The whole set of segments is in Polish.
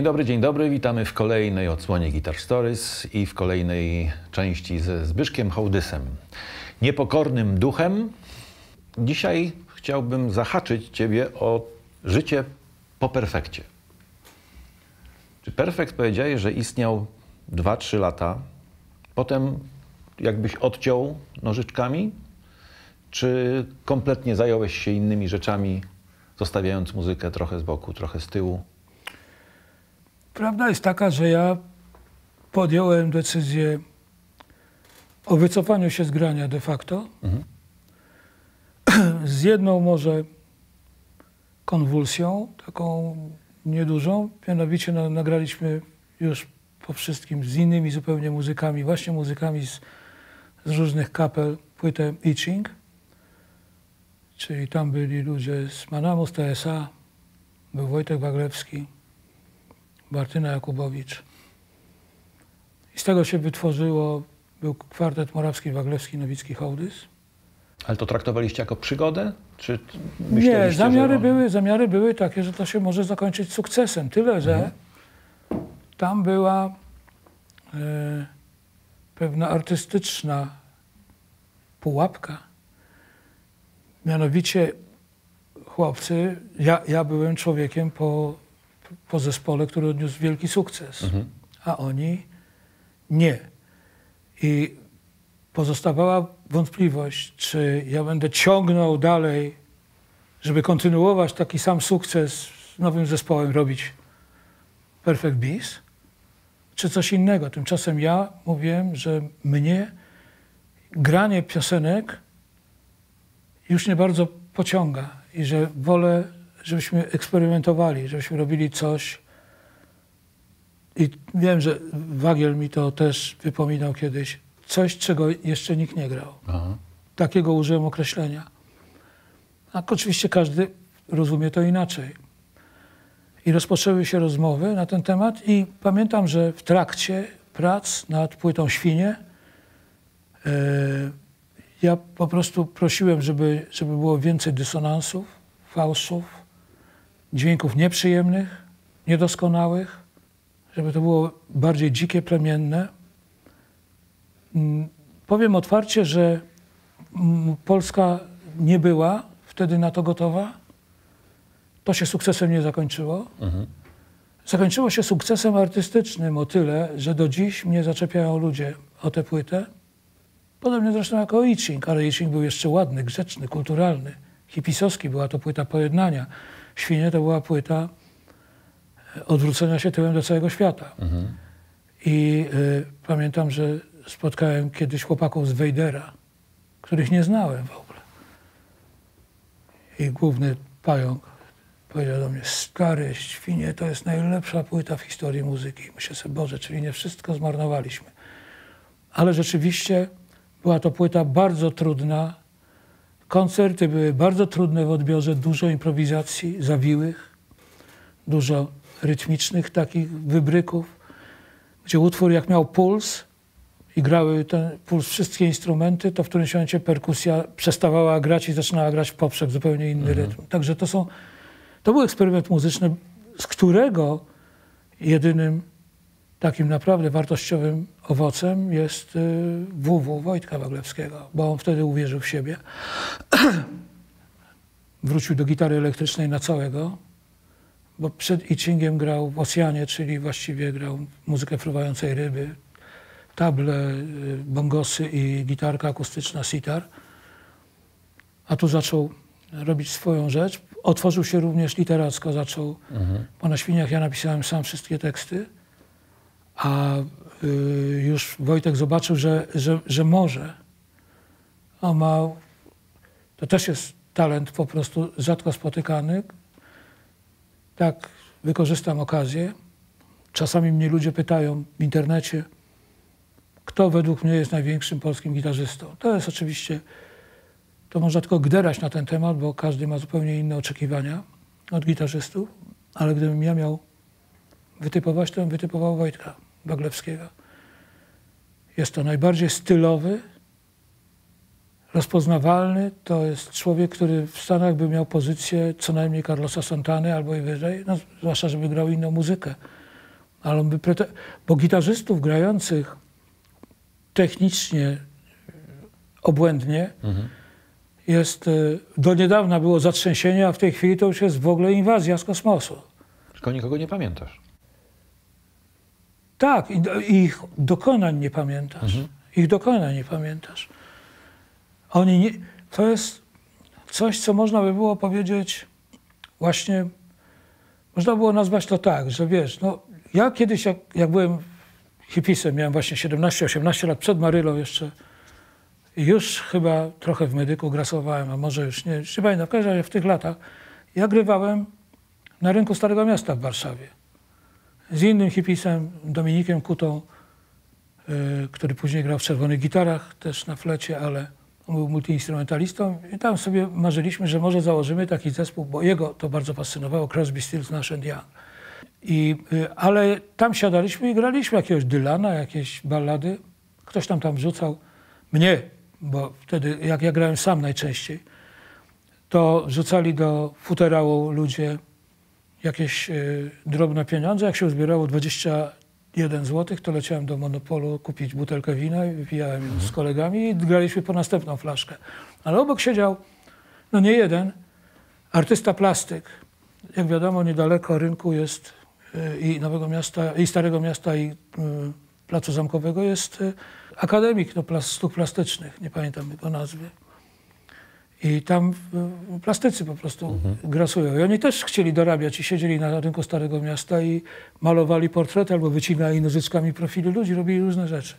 Dzień dobry, dzień dobry. Witamy w kolejnej odsłonie Guitar Stories i w kolejnej części ze Zbyszkiem Hołdysem. Niepokornym duchem. Dzisiaj chciałbym zahaczyć Ciebie o życie po perfekcie. Czy perfekt powiedziałeś, że istniał 2-3 lata, potem jakbyś odciął nożyczkami, czy kompletnie zająłeś się innymi rzeczami, zostawiając muzykę trochę z boku, trochę z tyłu? Prawda jest taka, że ja podjąłem decyzję o wycofaniu się z grania de facto. Z jedną może konwulsją, taką niedużą. Mianowicie no, nagraliśmy już po wszystkim z innymi zupełnie muzykami, właśnie muzykami z, z różnych kapel, płytę Itching. Czyli tam byli ludzie z Manamu, z TSA, był Wojtek Waglewski, Martyna Jakubowicz. I z tego się wytworzyło, był kwartet Morawski, Waglewski, Nowicki, Hołdys. Ale to traktowaliście jako przygodę? Czy Nie, zamiary, że... były, zamiary były takie, że to się może zakończyć sukcesem. Tyle, że tam była e, pewna artystyczna pułapka. Mianowicie chłopcy, ja, ja byłem człowiekiem po, po zespole, który odniósł wielki sukces, a oni nie. I pozostawała wątpliwość, czy ja będę ciągnął dalej, żeby kontynuować taki sam sukces z nowym zespołem, robić Perfect Beast, czy coś innego. Tymczasem ja mówiłem, że mnie granie piosenek już nie bardzo pociąga i że wolę, żebyśmy eksperymentowali, żebyśmy robili coś. I wiem, że Wagiel mi to też wypominał kiedyś. Coś, czego jeszcze nikt nie grał. Aha. Takiego użyłem określenia. A oczywiście każdy rozumie to inaczej. I rozpoczęły się rozmowy na ten temat i pamiętam, że w trakcie prac nad płytą Świnie e, ja po prostu prosiłem, żeby, żeby było więcej dysonansów, fałszów, dźwięków nieprzyjemnych, niedoskonałych, żeby to było bardziej dzikie, plemienne. Mm, Powiem otwarcie, że mm, Polska nie była wtedy na to gotowa. To się sukcesem nie zakończyło. Zakończyło się sukcesem artystycznym o tyle, że do dziś mnie zaczepiają ludzie o tę płytę. Podobnie zresztą jak o Itching, ale Itching był jeszcze ładny, grzeczny, kulturalny. Hipisowski była to płyta pojednania. Świnie to była płyta e, odwrócenia się tyłem do całego świata. I y, pamiętam, że spotkałem kiedyś chłopaków z Wejdera, których nie znałem w ogóle. I główny pająk powiedział do mnie, stary, świnie to jest najlepsza płyta w historii muzyki. Myślę sobie, Boże, czyli nie wszystko zmarnowaliśmy. Ale rzeczywiście była to płyta bardzo trudna. Koncerty były bardzo trudne w odbiorze, dużo improwizacji zawiłych, dużo rytmicznych takich wybryków, gdzie utwór jak miał puls i grały ten puls wszystkie instrumenty, to w którymś momencie perkusja przestawała grać i zaczynała grać w poprzek, zupełnie inny rytm. Także to są, to był eksperyment muzyczny, z którego jedynym takim naprawdę wartościowym owocem jest y, WW Wojtka Waglewskiego, bo on wtedy uwierzył w siebie. Wrócił do gitary elektrycznej na całego, bo przed Itchingiem grał w Oceanie, czyli właściwie grał muzykę fruwającej ryby, table, y, bongosy i gitarka akustyczna sitar. A tu zaczął robić swoją rzecz. Otworzył się również literacko, zaczął, bo na Świniach ja napisałem sam wszystkie teksty, a y, już Wojtek zobaczył, że, że, że może. On ma, to też jest talent po prostu rzadko spotykany. Tak, wykorzystam okazję. Czasami mnie ludzie pytają w internecie, kto według mnie jest największym polskim gitarzystą. To jest oczywiście, to można tylko gderać na ten temat, bo każdy ma zupełnie inne oczekiwania od gitarzystów, ale gdybym ja miał wytypować, to bym wytypował Wojtka Waglewskiego. Jest to najbardziej stylowy, rozpoznawalny. To jest człowiek, który w Stanach by miał pozycję co najmniej Carlosa Santany albo i wyżej, no, zwłaszcza, żeby grał inną muzykę. Ale on by. Bo gitarzystów grających technicznie obłędnie jest, y, do niedawna było zatrzęsienie, a w tej chwili to już jest w ogóle inwazja z kosmosu. Tylko nikogo nie pamiętasz. Tak, i, do- i ich dokonań nie pamiętasz. Ich dokonań nie pamiętasz. Oni nie, to jest coś, co można by było powiedzieć właśnie, można było nazwać to tak, że wiesz, no ja kiedyś jak, jak byłem hipisem, miałem właśnie 17-18 lat, przed Marylą jeszcze, i już chyba trochę w medyku grasowałem, a może już nie, już nie pamiętam, w każdym razie w tych latach, ja grywałem na rynku Starego Miasta w Warszawie z innym hipisem, Dominikiem Kutą, y, który później grał w czerwonych gitarach, też na flecie, ale był multiinstrumentalistą i tam sobie marzyliśmy, że może założymy taki zespół, bo jego to bardzo fascynowało, Crosby, Stills, Nash and Young. I, y, ale tam siadaliśmy i graliśmy jakiegoś Dylana, jakieś ballady. Ktoś tam tam wrzucał mnie, bo wtedy jak ja grałem sam najczęściej, to rzucali do futerału ludzie jakieś y, drobne pieniądze. Jak się uzbierało 21 zł, to leciałem do Monopolu kupić butelkę wina i wypijałem ją z kolegami i graliśmy po następną flaszkę. Ale obok siedział, no nie jeden, artysta plastyk. Jak wiadomo, niedaleko rynku jest y, i Nowego Miasta, i Starego Miasta, i y, Placu Zamkowego jest akademik no, plas, sztuk plastycznych, nie pamiętam jego nazwy. I tam y, plastycy po prostu grasują. I oni też chcieli dorabiać i siedzieli na rynku Starego Miasta i malowali portrety albo wycinali nożyczkami profili ludzi, robili różne rzeczy.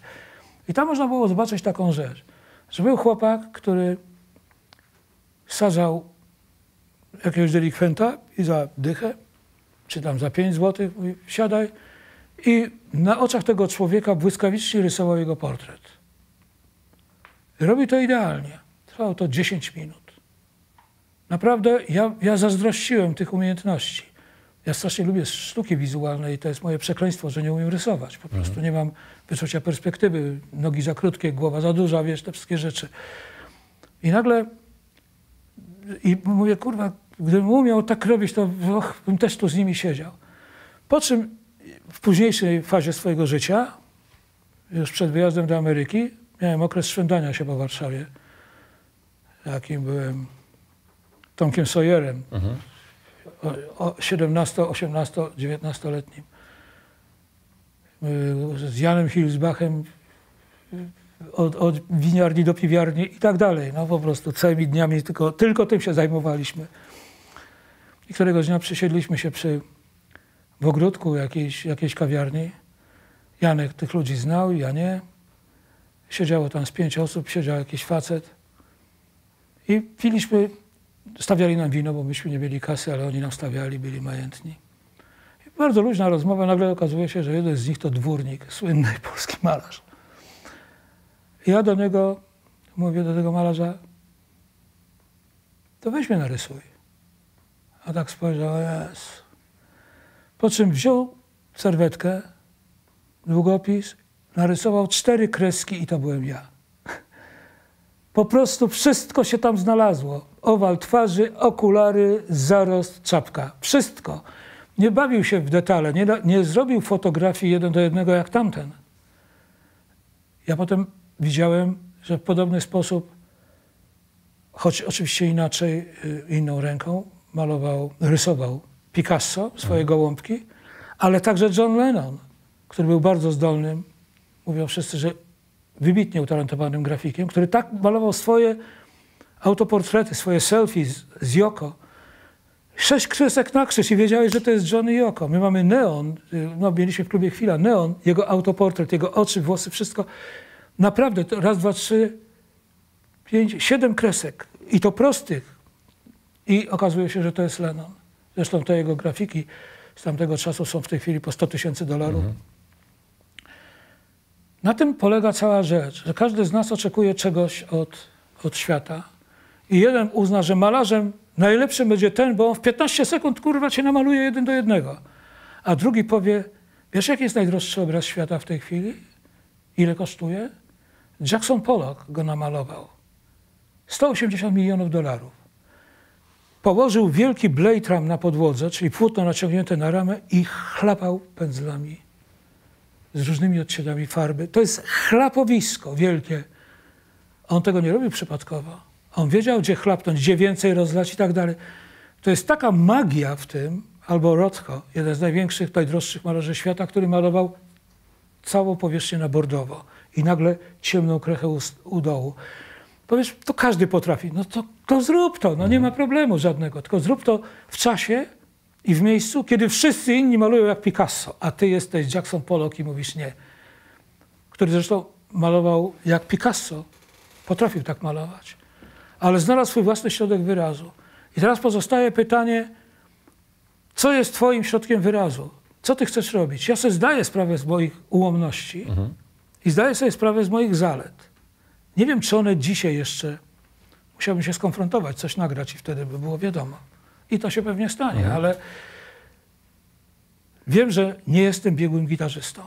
I tam można było zobaczyć taką rzecz, że był chłopak, który sadzał jakiegoś delikwenta i za dychę, czy tam za 5 zł, mówi, siadaj i na oczach tego człowieka błyskawicznie rysował jego portret. Robi to idealnie. Trwało to 10 minut. Naprawdę ja, ja zazdrościłem tych umiejętności. Ja strasznie lubię sztuki wizualne i to jest moje przekleństwo, że nie umiem rysować. Po prostu nie mam wyczucia perspektywy, nogi za krótkie, głowa za duża, wiesz, te wszystkie rzeczy. I nagle i mówię, kurwa, gdybym umiał tak robić, to och, bym też tu z nimi siedział. Po czym w późniejszej fazie swojego życia, już przed wyjazdem do Ameryki, miałem okres szwendania się po Warszawie, jakim byłem Tomkiem Sawyerem, o, o 17, 18, 19-letnim. Y, Z Janem Hilsbachem od, od winiarni do piwiarni i tak dalej. No po prostu całymi dniami tylko, tylko tym się zajmowaliśmy. I któregoś dnia przysiedliśmy się przy, w ogródku jakiejś, jakiejś kawiarni. Janek tych ludzi znał, ja nie. Siedziało tam z pięć osób, siedział jakiś facet. I piliśmy, stawiali nam wino, bo myśmy nie mieli kasy, ale oni nam stawiali, byli majętni. I bardzo luźna rozmowa, nagle okazuje się, że jeden z nich to dwórnik, słynny polski malarz. Ja do niego mówię, do tego malarza, to weź mnie narysuj. A tak spojrzał, jest. Po czym wziął serwetkę, długopis, narysował cztery kreski i to byłem ja. Po prostu wszystko się tam znalazło. Owal twarzy, okulary, zarost, czapka. Wszystko. Nie bawił się w detale, nie, nie zrobił fotografii jeden do jednego jak tamten. Ja potem widziałem, że w podobny sposób, choć oczywiście inaczej, y, inną ręką, malował, rysował Picasso, swoje gołąbki, ale także John Lennon, który był bardzo zdolnym, mówią wszyscy, że wybitnie utalentowanym grafikiem, który tak malował swoje autoportrety, swoje selfie z, z Yoko. Sześć kresek na krzyż i wiedziałeś, że to jest Johnny Yoko. My mamy neon, y, no mieliśmy w klubie chwila, neon, jego autoportret, jego oczy, włosy, wszystko. Naprawdę, to raz, dwa, trzy, pięć, siedem kresek i to prostych. I okazuje się, że to jest Lennon. Zresztą te jego grafiki z tamtego czasu są w tej chwili po 100 tysięcy dolarów. Na tym polega cała rzecz, że każdy z nas oczekuje czegoś od, od świata. I jeden uzna, że malarzem najlepszym będzie ten, bo on w 15 sekund kurwa cię namaluje jeden do jednego. A drugi powie, wiesz jaki jest najdroższy obraz świata w tej chwili? Ile kosztuje? Jackson Pollock go namalował. 180 milionów dolarów. Położył wielki blade ram na podłodze, czyli płótno naciągnięte na ramę i chlapał pędzlami z różnymi odcieniami farby. To jest chlapowisko wielkie. On tego nie robił przypadkowo. On wiedział, gdzie chlapnąć, gdzie więcej rozlać i tak dalej. To jest taka magia w tym, albo Rothko, jeden z największych, najdroższych malarzy świata, który malował całą powierzchnię na bordowo i nagle ciemną krechę u, u dołu. Powiesz, to każdy potrafi. No to, to zrób to, no nie ma problemu żadnego. Tylko zrób to w czasie i w miejscu, kiedy wszyscy inni malują jak Picasso, a ty jesteś Jackson Pollock i mówisz nie. Który zresztą malował jak Picasso. Potrafił tak malować. Ale znalazł swój własny środek wyrazu. I teraz pozostaje pytanie, co jest twoim środkiem wyrazu? Co ty chcesz robić? Ja sobie zdaję sprawę z moich ułomności mhm. i zdaję sobie sprawę z moich zalet. Nie wiem, czy one dzisiaj jeszcze... Musiałbym się skonfrontować, coś nagrać i wtedy by było wiadomo. I to się pewnie stanie, mhm. ale wiem, że nie jestem biegłym gitarzystą.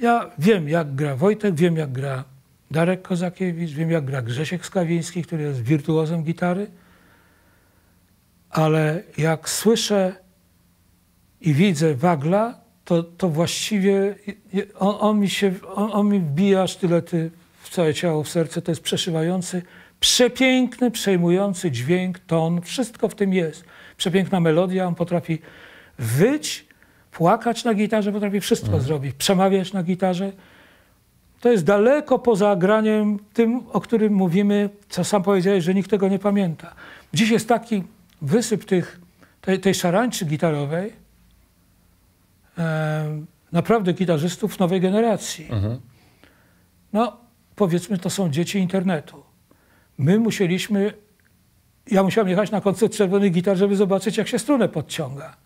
Ja wiem, jak gra Wojtek, wiem, jak gra Darek Kozakiewicz, wiem, jak gra Grzesiek Skawiński, który jest wirtuozem gitary, ale jak słyszę i widzę Wagla, to, to właściwie on, on mi się, on, on mi wbija sztylety w całe ciało, w serce. To jest przeszywający, przepiękny, przejmujący dźwięk, ton, wszystko w tym jest. Przepiękna melodia, on potrafi wyć, płakać na gitarze, potrafi wszystko mhm. zrobić, przemawiać na gitarze. To jest daleko poza graniem tym, o którym mówimy, co sam powiedziałeś, że nikt tego nie pamięta. Dziś jest taki wysyp tych, tej, tej szarańczy gitarowej, e, naprawdę gitarzystów nowej generacji. Mhm. No, powiedzmy, to są dzieci internetu. My musieliśmy, ja musiałem jechać na koncert czerwonych gitar, żeby zobaczyć, jak się strunę podciąga.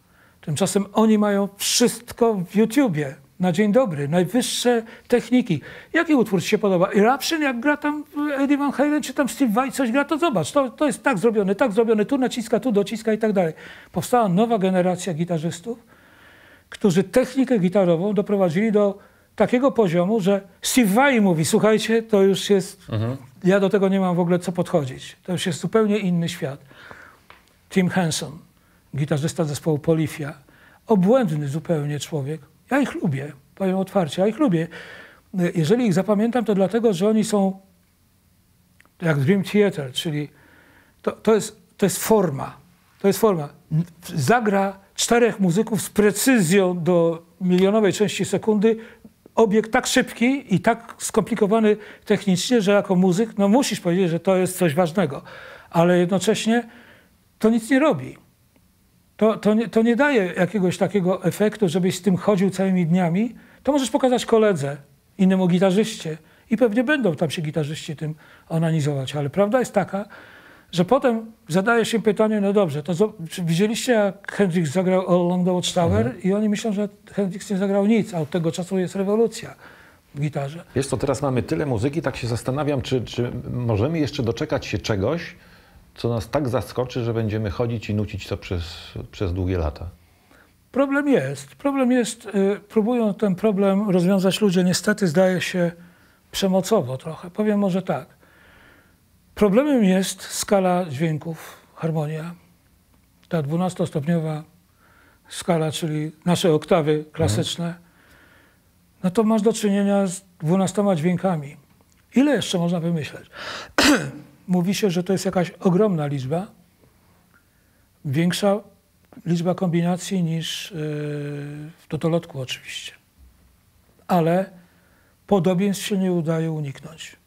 Tymczasem oni mają wszystko w YouTubie. Na dzień dobry, najwyższe techniki. Jaki utwór ci się podoba? Eruption, jak gra tam Eddie Van Halen, czy tam Steve Vai coś gra, to zobacz, to, to jest tak zrobione, tak zrobione, tu naciska, tu dociska i tak dalej. Powstała nowa generacja gitarzystów, którzy technikę gitarową doprowadzili do takiego poziomu, że Steve Vai mówi, słuchajcie, to już jest, mhm. ja do tego nie mam w ogóle co podchodzić. To już jest zupełnie inny świat. Tim Henson, gitarzysta zespołu Polifia, obłędny zupełnie człowiek. Ja ich lubię, powiem otwarcie, ja ich lubię. Jeżeli ich zapamiętam, to dlatego, że oni są jak Dream Theater, czyli to, to, jest, to jest forma. To jest forma. Zagra czterech muzyków z precyzją do milionowej części sekundy obiekt tak szybki i tak skomplikowany technicznie, że jako muzyk no musisz powiedzieć, że to jest coś ważnego, ale jednocześnie to nic nie robi. To, to, nie, to nie daje jakiegoś takiego efektu, żebyś z tym chodził całymi dniami. To możesz pokazać koledze, innemu gitarzyście i pewnie będą tam się gitarzyści tym onanizować, ale prawda jest taka, że potem zadaje się pytanie, no dobrze, to widzieliście jak Hendrix zagrał Along the Watchtower mhm. i oni myślą, że Hendrix nie zagrał nic, a od tego czasu jest rewolucja w gitarze. Wiesz co, teraz mamy tyle muzyki, tak się zastanawiam, czy, czy możemy jeszcze doczekać się czegoś, co nas tak zaskoczy, że będziemy chodzić i nucić to przez, przez długie lata. Problem jest. Problem jest, y, próbują ten problem rozwiązać ludzie, niestety zdaje się przemocowo trochę. Powiem może tak. Problemem jest skala dźwięków, harmonia. Ta dwunastostopniowa skala, czyli nasze oktawy klasyczne, no to masz do czynienia z dwunastoma dźwiękami. Ile jeszcze można wymyśleć? Mówi się, że to jest jakaś ogromna liczba, większa liczba kombinacji niż yy, w totolotku oczywiście. Ale podobieństw się nie udaje uniknąć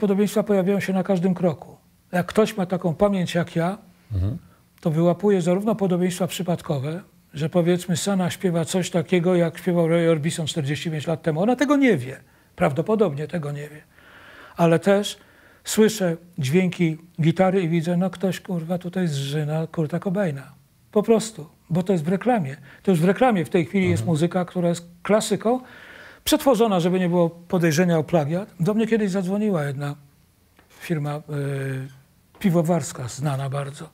podobieństwa pojawiają się na każdym kroku. Jak ktoś ma taką pamięć jak ja, mhm. to wyłapuje zarówno podobieństwa przypadkowe, że powiedzmy Sana śpiewa coś takiego, jak śpiewał Roy Orbison 45 lat temu. Ona tego nie wie. Prawdopodobnie tego nie wie. Ale też słyszę dźwięki gitary i widzę, no ktoś kurwa tutaj zżyna Kurta Cobaina. Po prostu, bo to jest w reklamie. To już w reklamie w tej chwili mhm. jest muzyka, która jest klasyką, przetworzona, żeby nie było podejrzenia o plagiat. Do mnie kiedyś zadzwoniła jedna firma y, piwowarska, znana bardzo.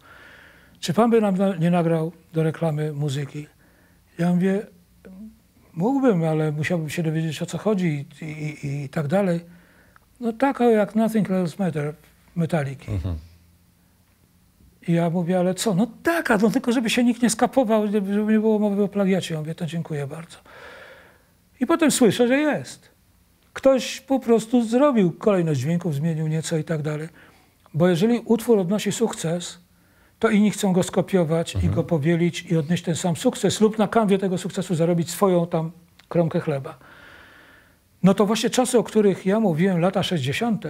Czy pan by nam nie nagrał do reklamy muzyki? Ja mówię, mógłbym, ale musiałbym się dowiedzieć o co chodzi i, i, i tak dalej. No taka jak Nothing Else Matter, Metaliki. Mhm. I ja mówię, ale co? No taka, no tylko żeby się nikt nie skapował, żeby nie było mowy o plagiacie. Ja mówię, to dziękuję bardzo. I potem słyszę, że jest. Ktoś po prostu zrobił kolejność dźwięków, zmienił nieco i tak dalej. Bo jeżeli utwór odnosi sukces, to inni chcą go skopiować i go powielić i odnieść ten sam sukces lub na kanwie tego sukcesu zarobić swoją tam kromkę chleba. No to właśnie czasy, o których ja mówiłem, lata 60.,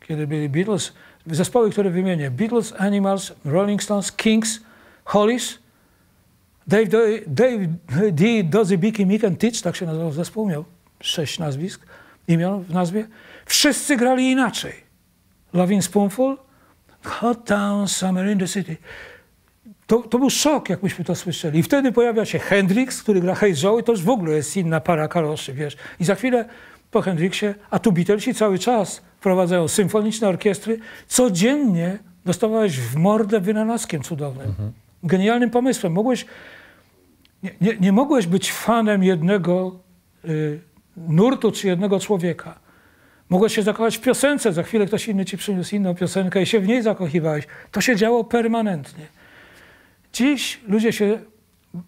kiedy byli Beatles, zespoły, które wymienię, Beatles, Animals, Rolling Stones, Kings, Hollies, Dave, Dave D. Dozy, Bicky, Mick and Titch, tak się nazywał zespół, miał sześć nazwisk, imion w nazwie. Wszyscy grali inaczej. Loving Spoonful, Hot Town, Summer in the City. To, to był szok, jak myśmy to słyszeli. I wtedy pojawia się Hendrix, który gra Hey Joe i to już w ogóle jest inna para kaloszy, wiesz. I za chwilę po Hendrixie, a tu Beatlesi cały czas prowadzają symfoniczne orkiestry. Codziennie dostawałeś w mordę wynalazkiem cudownym. Mhm. Genialnym pomysłem. Mogłeś, nie, nie, nie mogłeś być fanem jednego y, nurtu czy jednego człowieka. Mogłeś się zakochać w piosence, za chwilę ktoś inny ci przyniósł inną piosenkę i się w niej zakochiwałeś. To się działo permanentnie. Dziś ludzie się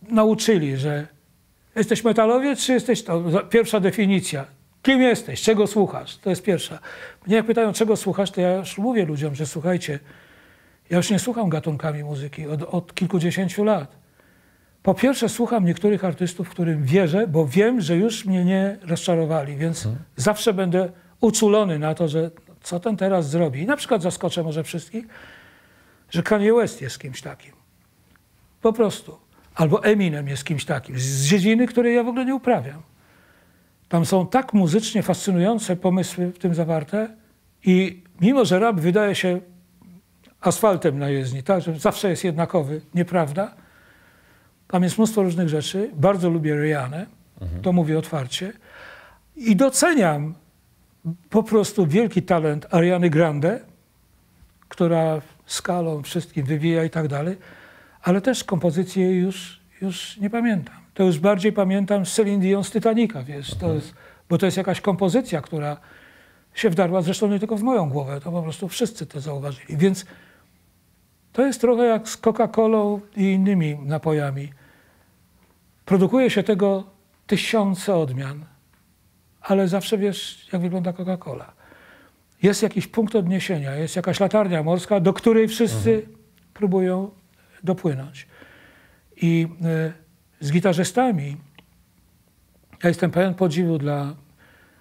nauczyli, że jesteś metalowiec, czy jesteś to? Pierwsza definicja. Kim jesteś? Czego słuchasz? To jest pierwsza. Mnie jak pytają, czego słuchasz, to ja już mówię ludziom, że słuchajcie, ja już nie słucham gatunkami muzyki od, od kilkudziesięciu lat. Po pierwsze słucham niektórych artystów, którym wierzę, bo wiem, że już mnie nie rozczarowali, więc hmm. zawsze będę uczulony na to, że co ten teraz zrobi. I na przykład zaskoczę może wszystkich, że Kanye West jest kimś takim. Po prostu. Albo Eminem jest kimś takim. Z dziedziny, której ja w ogóle nie uprawiam. Tam są tak muzycznie fascynujące pomysły w tym zawarte i mimo, że rap wydaje się asfaltem na jezdni, tak, że zawsze jest jednakowy, nieprawda. Tam jest mnóstwo różnych rzeczy. Bardzo lubię Rihanna, mhm. to mówię otwarcie. I doceniam po prostu wielki talent Ariany Grande, która skalą wszystkim wywija i tak dalej, ale też kompozycje już, już nie pamiętam. To już bardziej pamiętam Celine Dion z Titanica, wiesz, to jest, bo to jest jakaś kompozycja, która się wdarła, zresztą nie tylko w moją głowę, to po prostu wszyscy to zauważyli. Więc to jest trochę jak z Coca-Colą i innymi napojami. Produkuje się tego tysiące odmian ale zawsze wiesz, jak wygląda Coca-Cola. Jest jakiś punkt odniesienia, jest jakaś latarnia morska, do której wszyscy mhm. próbują dopłynąć. I y, z gitarzystami ja jestem pełen podziwu dla...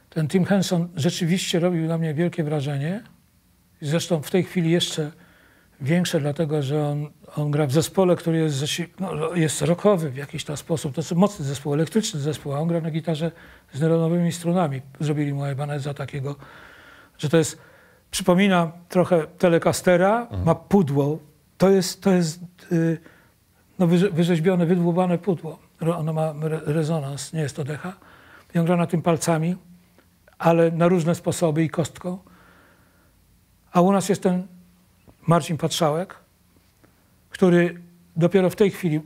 Ten Tim Henson rzeczywiście robił na mnie wielkie wrażenie. Zresztą w tej chwili jeszcze większe, dlatego że on, on gra w zespole, który jest, no, jest rockowy w jakiś tam sposób. To jest mocny zespół, elektryczny zespół, a on gra na gitarze z neuronowymi strunami. Zrobili mu Ibaneza takiego, że to jest, przypomina trochę Telecastera, mhm. ma pudło. To jest, to jest yy, no, wyrzeźbione, wydłubane pudło. Ono ma rezonans, nie jest to decha. I on gra na tym palcami, ale na różne sposoby i kostką. A u nas jest ten Marcin Patrzałek, który dopiero w tej chwili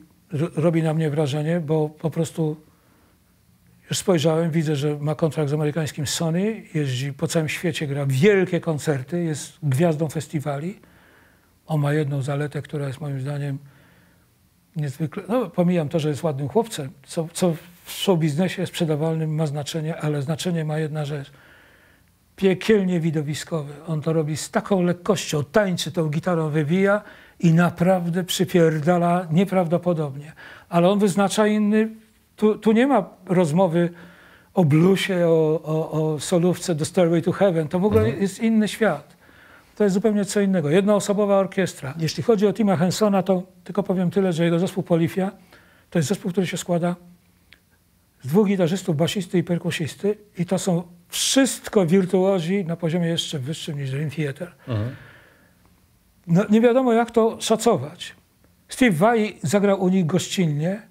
robi na mnie wrażenie, bo po prostu już spojrzałem, widzę, że ma kontrakt z amerykańskim Sony, jeździ po całym świecie, gra wielkie koncerty, jest gwiazdą festiwali. On ma jedną zaletę, która jest moim zdaniem niezwykle... No, pomijam to, że jest ładnym chłopcem, co, co w show biznesie sprzedawalnym ma znaczenie, ale znaczenie ma jedna rzecz – piekielnie widowiskowy. On to robi z taką lekkością, tańczy tą gitarą, wywija i naprawdę przypierdala nieprawdopodobnie. Ale on wyznacza inny, tu, tu nie ma rozmowy o bluesie, o, o, o solówce do Stairway to Heaven. To w ogóle mhm. jest inny świat. To jest zupełnie co innego. Jednoosobowa orkiestra. Jeśli chodzi o Tima Hensona, to tylko powiem tyle, że jego zespół Polifia to jest zespół, który się składa dwóch gitarzystów, basisty i perkusisty i to są wszystko wirtuozi na poziomie jeszcze wyższym niż Dream Theater. Mhm. No, nie wiadomo, jak to szacować. Steve Vai zagrał u nich gościnnie.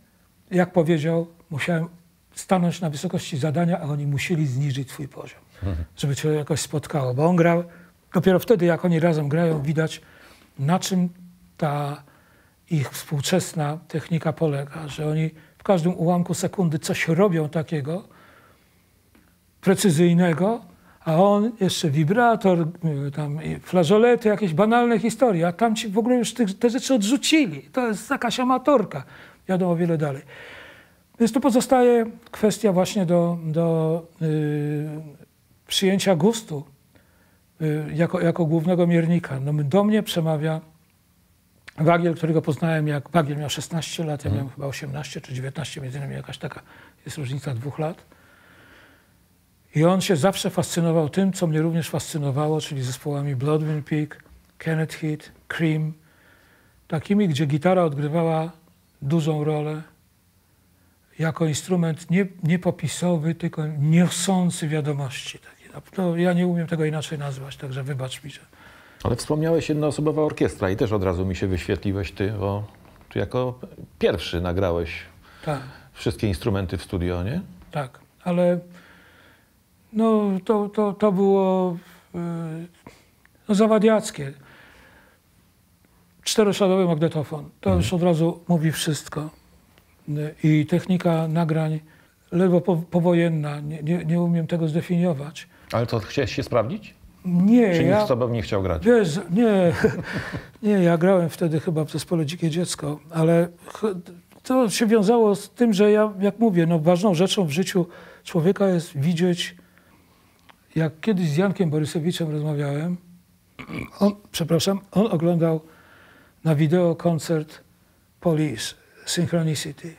Jak powiedział, musiałem stanąć na wysokości zadania, a oni musieli zniżyć swój poziom, mhm. żeby cię jakoś spotkało. Bo on grał, dopiero wtedy, jak oni razem grają, widać, na czym ta ich współczesna technika polega, że oni w każdym ułamku sekundy coś robią takiego, precyzyjnego, a on jeszcze wibrator, y, tam flażolety, jakieś banalne historie, a tam ci w ogóle już te, te rzeczy odrzucili. To jest jakaś amatorka. Wiadomo wiele dalej. Więc tu pozostaje kwestia właśnie do, do y, przyjęcia gustu y, jako, jako głównego miernika. No, do mnie przemawia Wagiel, którego poznałem jak Wagiel miał 16 lat, ja miałem chyba 18 czy 19, między innymi jakaś taka jest różnica dwóch lat. I on się zawsze fascynował tym, co mnie również fascynowało, czyli zespołami Bloodwind Peak, Kenneth Heat, Cream, takimi, gdzie gitara odgrywała dużą rolę jako instrument nie, nie popisowy, tylko niosący wiadomości. Taki. No, ja nie umiem tego inaczej nazwać, także wybacz mi, że... Ale wspomniałeś jednoosobowa orkiestra i też od razu mi się wyświetliłeś ty, bo ty jako pierwszy nagrałeś Tak, wszystkie instrumenty w studio, nie? tak, ale no, to, to, to było yy, no, zawadiackie. Czterośladowy magnetofon, to już od razu mówi wszystko. Yy, I technika nagrań ledwo po, powojenna, nie, nie, nie umiem tego zdefiniować. Ale to chciałeś się sprawdzić? Nie, Czy ja, nikt z tobą nie chciał grać? Wiesz, nie, nie, ja grałem wtedy chyba w zespole Dzikie Dziecko, ale to się wiązało z tym, że ja, jak mówię, no ważną rzeczą w życiu człowieka jest widzieć, jak kiedyś z Jankiem Borysowiczem rozmawiałem, on, przepraszam, on oglądał na wideo koncert Police, Synchronicity.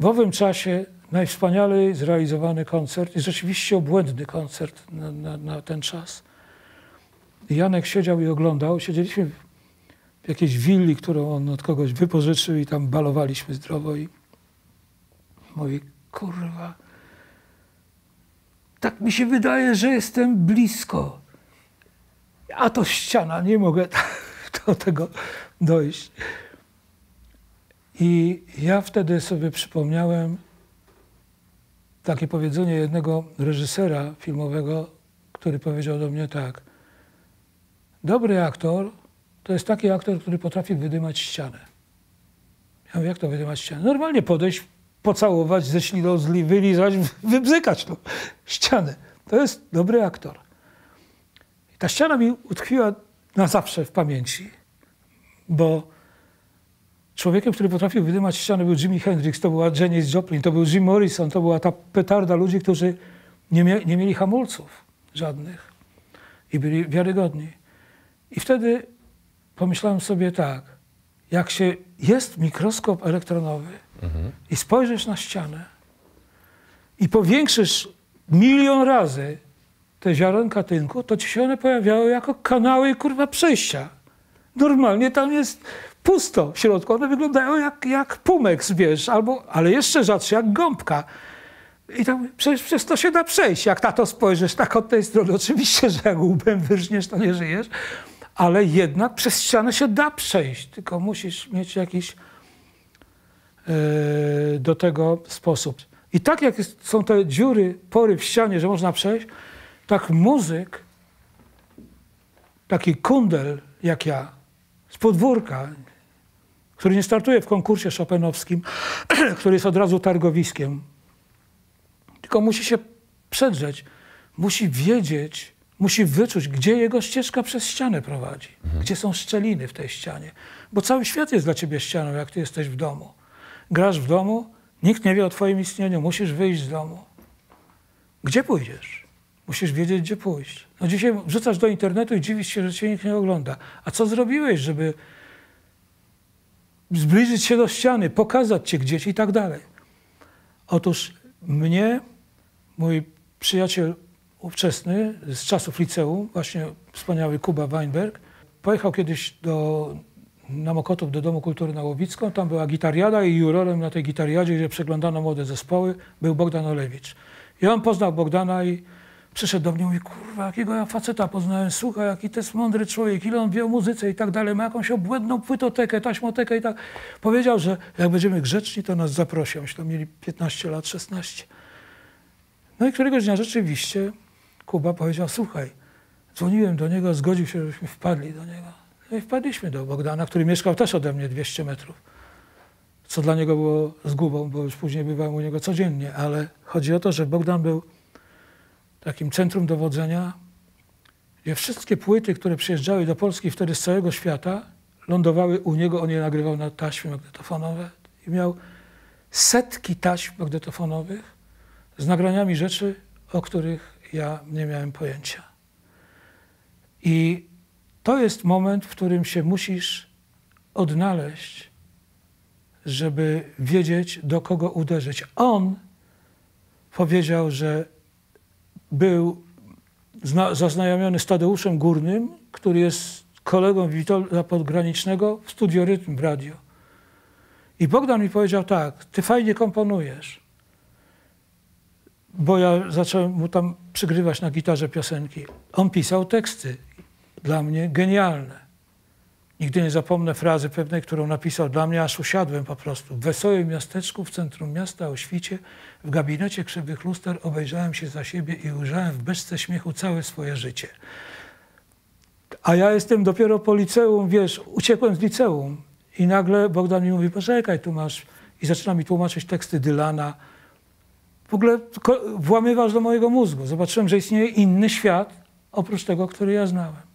W owym czasie najwspanialej zrealizowany koncert i rzeczywiście obłędny koncert na, na, na ten czas. I Janek siedział i oglądał. Siedzieliśmy w jakiejś willi, którą on od kogoś wypożyczył i tam balowaliśmy zdrowo i mówi, kurwa, tak mi się wydaje, że jestem blisko. A to ściana, nie mogę do tego dojść. I ja wtedy sobie przypomniałem takie powiedzenie jednego reżysera filmowego, który powiedział do mnie tak. Dobry aktor to jest taki aktor, który potrafi wydymać ścianę. Ja mówię, jak to wydymać ścianę? Normalnie podejść, pocałować, ze śliną wylizać, wybzykać no, ścianę. To jest dobry aktor. I ta ściana mi utkwiła na zawsze w pamięci, bo człowiekiem, który potrafił wydymać ścianę był Jimi Hendrix, to była Janis Joplin, to był Jim Morrison, to była ta petarda ludzi, którzy nie, mie- nie mieli hamulców żadnych i byli wiarygodni. I wtedy pomyślałem sobie tak, jak się jest mikroskop elektronowy i spojrzysz na ścianę i powiększysz milion razy te ziarenka tynku, to ci się one pojawiały jako kanały, kurwa, przejścia. Normalnie tam jest pusto w środku. One wyglądają jak, jak pumeks, wiesz, albo, ale jeszcze rzadsze, jak gąbka. I tam przecież przez to się da przejść. Jak na to spojrzysz tak od tej strony, oczywiście, że jak łbem wyrżniesz, to nie żyjesz, ale jednak przez ścianę się da przejść, tylko musisz mieć jakiś e, do tego sposób. I tak jak jest, są te dziury, pory w ścianie, że można przejść, tak muzyk, taki kundel jak ja, z podwórka, który nie startuje w konkursie chopinowskim, który jest od razu targowiskiem, tylko musi się przedrzeć, musi wiedzieć, musi wyczuć, gdzie jego ścieżka przez ścianę prowadzi, gdzie są szczeliny w tej ścianie. Bo cały świat jest dla ciebie ścianą, jak ty jesteś w domu. Grasz w domu, nikt nie wie o twoim istnieniu, musisz wyjść z domu. Gdzie pójdziesz? Musisz wiedzieć, gdzie pójść. No dzisiaj wrzucasz do internetu i dziwisz się, że cię nikt nie ogląda. A co zrobiłeś, żeby zbliżyć się do ściany, pokazać cię gdzieś i tak dalej? Otóż mnie, mój przyjaciel ówczesny z czasów liceum, właśnie wspaniały Kuba Weinberg, pojechał kiedyś do, na Mokotów do Domu Kultury na Łowicką. Tam była gitariada i jurorem na tej gitariadzie, gdzie przeglądano młode zespoły, był Bogdan Olewicz. I on poznał Bogdana i przyszedł do mnie i mówi, kurwa, jakiego ja faceta poznałem, słuchaj, jaki to jest mądry człowiek, ile on wie o muzyce i tak dalej, ma jakąś obłędną płytotekę, taśmotekę i tak. Powiedział, że jak będziemy grzeczni, to nas zaprosi. Myśmy tam mieli 15 lat, 16. No i któregoś dnia rzeczywiście Kuba powiedział, słuchaj, dzwoniłem do niego, zgodził się, żebyśmy wpadli do niego. No i wpadliśmy do Bogdana, który mieszkał też ode mnie 200 metrów. Co dla niego było zgubą, bo już później bywałem u niego codziennie, ale chodzi o to, że Bogdan był takim centrum dowodzenia, gdzie wszystkie płyty, które przyjeżdżały do Polski wtedy z całego świata, lądowały u niego, on je nagrywał na taśmy magnetofonowe i miał setki taśm magnetofonowych z nagraniami rzeczy, o których ja nie miałem pojęcia. I to jest moment, w którym się musisz odnaleźć, żeby wiedzieć, do kogo uderzyć. On powiedział, że był zaznajomiony z Tadeuszem Górnym, który jest kolegą Witolda Podgranicznego w studio Rytm w radio. I Bogdan mi powiedział tak, ty fajnie komponujesz. Bo ja zacząłem mu tam przygrywać na gitarze piosenki. On pisał teksty dla mnie genialne. Nigdy nie zapomnę frazy pewnej, którą napisał dla mnie, aż usiadłem po prostu. W wesołym miasteczku w centrum miasta o świcie, w gabinecie krzywych luster obejrzałem się za siebie i ujrzałem w beczce śmiechu całe swoje życie. A ja jestem dopiero po liceum, wiesz, uciekłem z liceum i nagle Bogdan mi mówi, poczekaj, tu masz... I zaczyna mi tłumaczyć teksty Dylana. W ogóle włamywasz do mojego mózgu. Zobaczyłem, że istnieje inny świat, oprócz tego, który ja znałem.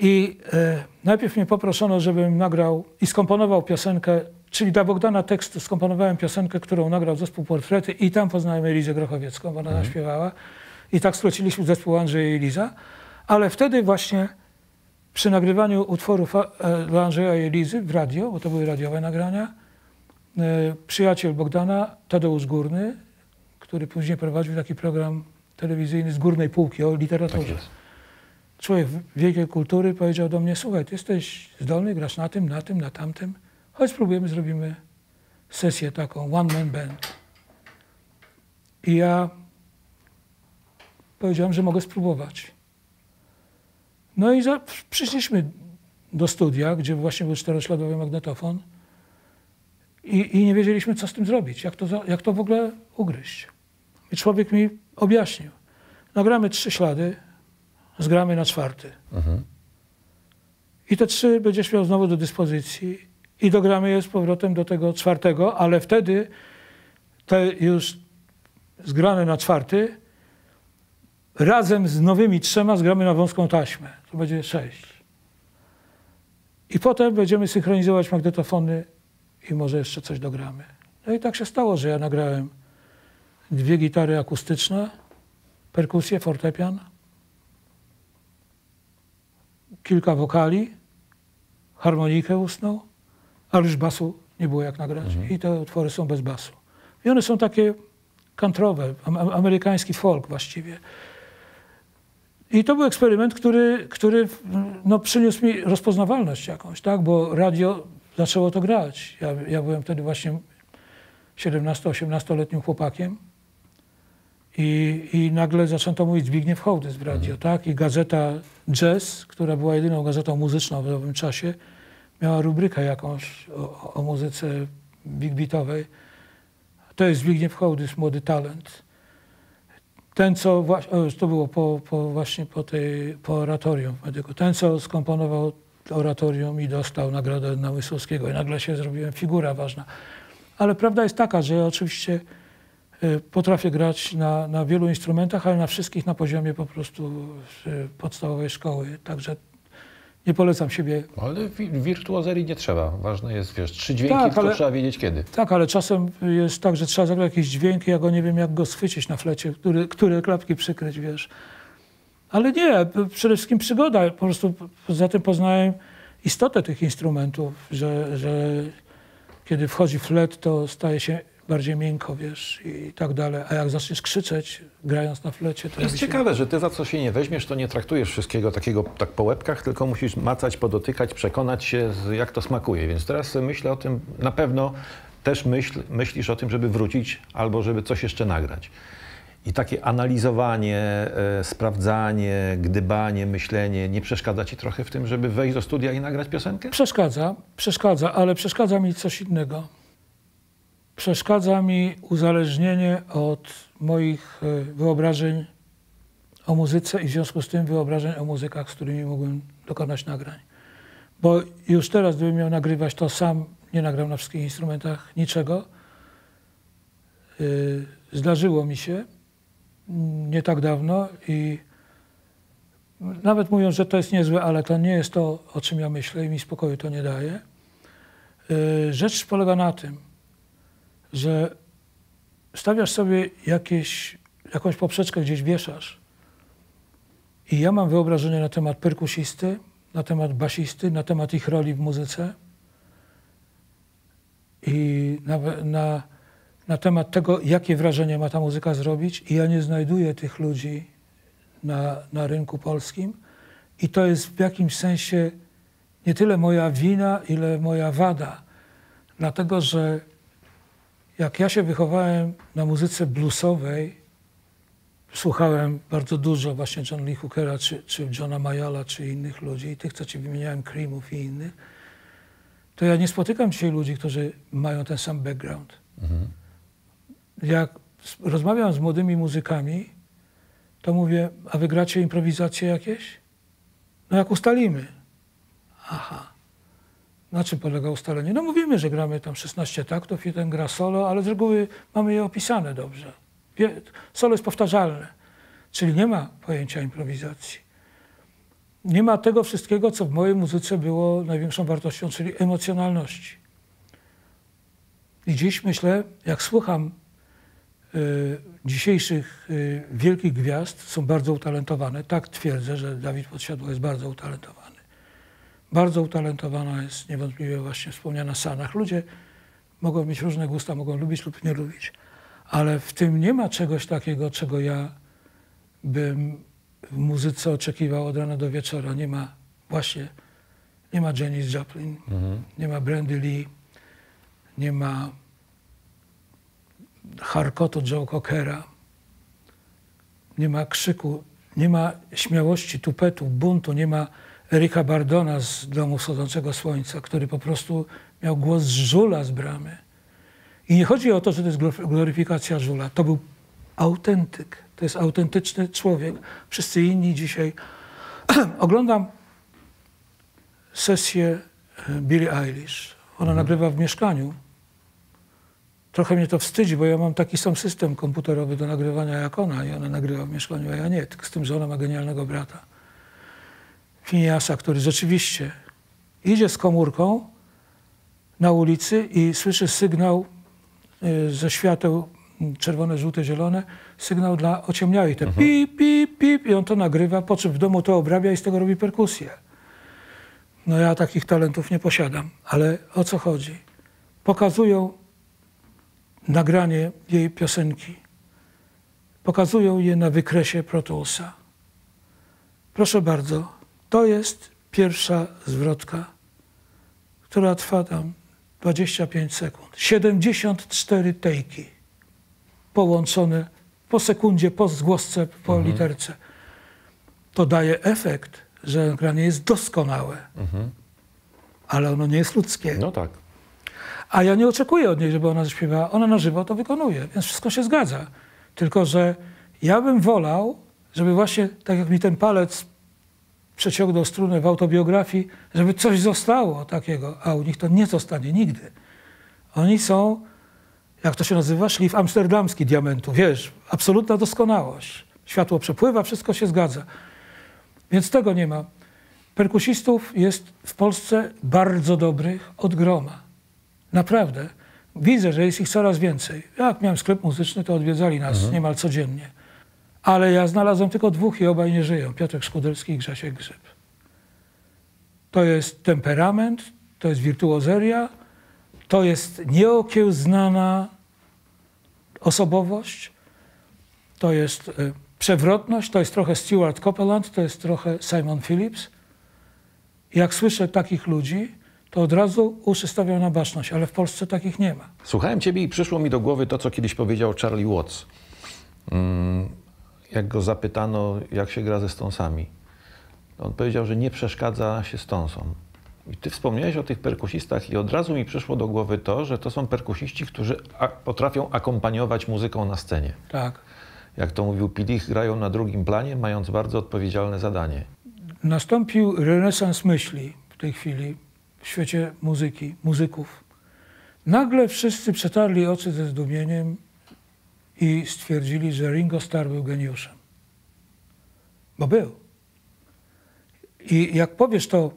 I e, najpierw mnie poproszono, żebym nagrał i skomponował piosenkę, czyli dla Bogdana tekstu skomponowałem piosenkę, którą nagrał zespół Portrety i tam poznałem Elizę Grochowiecką, bo ona mhm. śpiewała. I tak skróciliśmy zespół Andrzej i Eliza. Ale wtedy właśnie przy nagrywaniu utworów e, dla Andrzeja i Elizy w radio, bo to były radiowe nagrania, e, przyjaciel Bogdana, Tadeusz Górny, który później prowadził taki program telewizyjny z górnej półki o literaturze. Tak człowiek wielkiej kultury powiedział do mnie, słuchaj, ty jesteś zdolny, grasz na tym, na tym, na tamtym, chodź spróbujemy, zrobimy sesję taką, one man band. I ja powiedziałem, że mogę spróbować. No i za, przyszliśmy do studia, gdzie właśnie był czterośladowy magnetofon i, i, nie wiedzieliśmy, co z tym zrobić, jak to, jak to w ogóle ugryźć. I człowiek mi objaśnił. Nagramy trzy ślady, zgramy na czwarty. Mhm. I te trzy będziesz miał znowu do dyspozycji i dogramy je z powrotem do tego czwartego, ale wtedy te już zgrane na czwarty razem z nowymi trzema zgramy na wąską taśmę. To będzie sześć. I potem będziemy synchronizować magnetofony i może jeszcze coś dogramy. No i tak się stało, że ja nagrałem dwie gitary akustyczne, perkusję, fortepian, kilka wokali, harmonikę ustną, ale już basu nie było jak nagrać. Mhm. I te utwory są bez basu. I one są takie kantrowe, amerykański folk właściwie. I to był eksperyment, który, który no, przyniósł mi rozpoznawalność jakąś, tak? bo radio zaczęło to grać. Ja, ja byłem wtedy właśnie 17-18-letnim chłopakiem. I, I nagle zaczęto mówić Zbigniew Hołdys w radio, mhm. tak? I gazeta Jazz, która była jedyną gazetą muzyczną w owym czasie, miała rubrykę jakąś o, o muzyce big beatowej. To jest Zbigniew Hołdys, młody talent. Ten, co, to było po, po, właśnie po, tej, po oratorium medyku, ten, co skomponował oratorium i dostał nagrodę na Łysowskiego. I nagle się zrobiłem figura ważna. Ale prawda jest taka, że oczywiście potrafię grać na, na wielu instrumentach, ale na wszystkich na poziomie po prostu y, podstawowej szkoły. Także nie polecam siebie. Ale wirtuozerii nie trzeba. Ważne jest, wiesz, trzy dźwięki, tak, ale, trzeba wiedzieć kiedy. Tak, ale czasem jest tak, że trzeba zagrać jakiś dźwięk ja go nie wiem, jak go schwycić na flecie, który, które klapki przykryć, wiesz. Ale nie, przede wszystkim przygoda. Po prostu poza tym poznałem istotę tych instrumentów, że, że kiedy wchodzi flet, to staje się bardziej miękko, wiesz, i tak dalej. A jak zaczniesz krzyczeć, grając na flecie, to... To jest się... ciekawe, że ty za co się nie weźmiesz, to nie traktujesz wszystkiego takiego tak po łebkach, tylko musisz macać, podotykać, przekonać się, jak to smakuje. Więc teraz myślę o tym, na pewno też myśl, myślisz o tym, żeby wrócić albo żeby coś jeszcze nagrać. I takie analizowanie, e, sprawdzanie, gdybanie, myślenie nie przeszkadza ci trochę w tym, żeby wejść do studia i nagrać piosenkę? Przeszkadza, przeszkadza, ale przeszkadza mi coś innego. Przeszkadza mi uzależnienie od moich e, wyobrażeń o muzyce i w związku z tym wyobrażeń o muzykach, z którymi mógłbym dokonać nagrań. Bo już teraz, gdybym miał nagrywać, to sam nie nagram na wszystkich instrumentach niczego. E, zdarzyło mi się mm, nie tak dawno i nawet mówiąc, że to jest niezłe, ale to nie jest to, o czym ja myślę i mi spokoju to nie daje. E, rzecz polega na tym, że stawiasz sobie jakieś, jakąś poprzeczkę gdzieś wieszasz. I ja mam wyobrażenie na temat perkusisty, na temat basisty, na temat ich roli w muzyce. I na, na, na temat tego, jakie wrażenie ma ta muzyka zrobić. I ja nie znajduję tych ludzi na, na rynku polskim. I to jest w jakimś sensie nie tyle moja wina, ile moja wada. Dlatego, że jak ja się wychowałem na muzyce bluesowej, słuchałem bardzo dużo właśnie John Lee Hookera, czy, czy Johna Mayala, czy innych ludzi, i tych, co ci wymieniałem, Creamów i innych, to ja nie spotykam dzisiaj ludzi, którzy mają ten sam background. Mhm. Jak rozmawiam z młodymi muzykami, to mówię, a wy gracie improwizacje jakieś? No jak ustalimy. Aha. Na czym polega ustalenie? No mówimy, że gramy tam 16 taktów ten gra solo, ale z reguły mamy je opisane dobrze. Solo jest powtarzalne, czyli nie ma pojęcia improwizacji. Nie ma tego wszystkiego, co w mojej muzyce było największą wartością, czyli emocjonalności. I dziś myślę, jak słucham y, dzisiejszych y, wielkich gwiazd, są bardzo utalentowane. Tak twierdzę, że Dawid Podsiadło jest bardzo utalentowany. Bardzo utalentowana jest niewątpliwie właśnie wspomniana Sanach. Ludzie mogą mieć różne gusta, mogą lubić lub nie lubić, ale w tym nie ma czegoś takiego, czego ja bym w muzyce oczekiwał od rana do wieczora. Nie ma właśnie, nie ma Janis Joplin, mhm. nie ma Brandy Lee, nie ma Harkotu Joe Cockera, nie ma krzyku, nie ma śmiałości, tupetu, buntu, nie ma Erika Bardona z Domu Wschodzącego Słońca, który po prostu miał głos żula z bramy. I nie chodzi o to, że to jest gloryfikacja żula. To był autentyk. To jest autentyczny człowiek. Wszyscy inni dzisiaj... Oglądam sesję e, Billie Eilish. Ona mhm. nagrywa w mieszkaniu. Trochę mnie to wstydzi, bo ja mam taki sam system komputerowy do nagrywania jak ona i ona nagrywa w mieszkaniu, a ja nie. Tylko z tym, że ona ma genialnego brata. Finiasa, który rzeczywiście idzie z komórką na ulicy i słyszy sygnał y, ze świateł czerwone, żółte, zielone, sygnał dla ociemniałych. Te mhm. pip, pip, pip i on to nagrywa, po czym w domu to obrabia i z tego robi perkusję. No ja takich talentów nie posiadam, ale o co chodzi? Pokazują nagranie jej piosenki. Pokazują je na wykresie Pro Toolsa. Proszę bardzo, to jest pierwsza zwrotka, która trwa tam 25 sekund. 74 tejki połączone po sekundzie, po zgłosce, po mhm. literce. To daje efekt, że granie jest doskonałe, mhm. ale ono nie jest ludzkie. No tak. A ja nie oczekuję od niej, żeby ona zaśpiewała. Ona na żywo to wykonuje, więc wszystko się zgadza. Tylko, że ja bym wolał, żeby właśnie, tak jak mi ten palec przeciągnął strunę w autobiografii, żeby coś zostało takiego, a u nich to nie zostanie nigdy. Oni są, jak to się nazywa, szlif amsterdamski diamentu, wiesz, absolutna doskonałość. Światło przepływa, wszystko się zgadza. Więc tego nie ma. Perkusistów jest w Polsce bardzo dobrych od groma. Naprawdę. Widzę, że jest ich coraz więcej. Jak miałem sklep muzyczny, to odwiedzali nas mhm. niemal codziennie. Ale ja znalazłem tylko dwóch i obaj nie żyją. Piotrek Szkudelski i Grzesiek Grzyb. To jest temperament, to jest wirtuozeria, to jest nieokiełznana osobowość, to jest y, przewrotność, to jest trochę Stuart Copeland, to jest trochę Simon Phillips. Jak słyszę takich ludzi, to od razu uszy stawiam na baczność, ale w Polsce takich nie ma. Słuchałem ciebie i przyszło mi do głowy to, co kiedyś powiedział Charlie Watts. Mm, jak go zapytano, jak się gra ze stąsami. On powiedział, że nie przeszkadza się stąsom. I ty wspomniałeś o tych perkusistach i od razu mi przyszło do głowy to, że to są perkusiści, którzy potrafią akompaniować muzyką na scenie. Tak. Jak to mówił Pilich, grają na drugim planie, mając bardzo odpowiedzialne zadanie. Nastąpił renesans myśli w tej chwili w świecie muzyki, muzyków. Nagle wszyscy przetarli oczy ze zdumieniem i stwierdzili, że Ringo Starr był geniuszem. Bo był. I jak powiesz to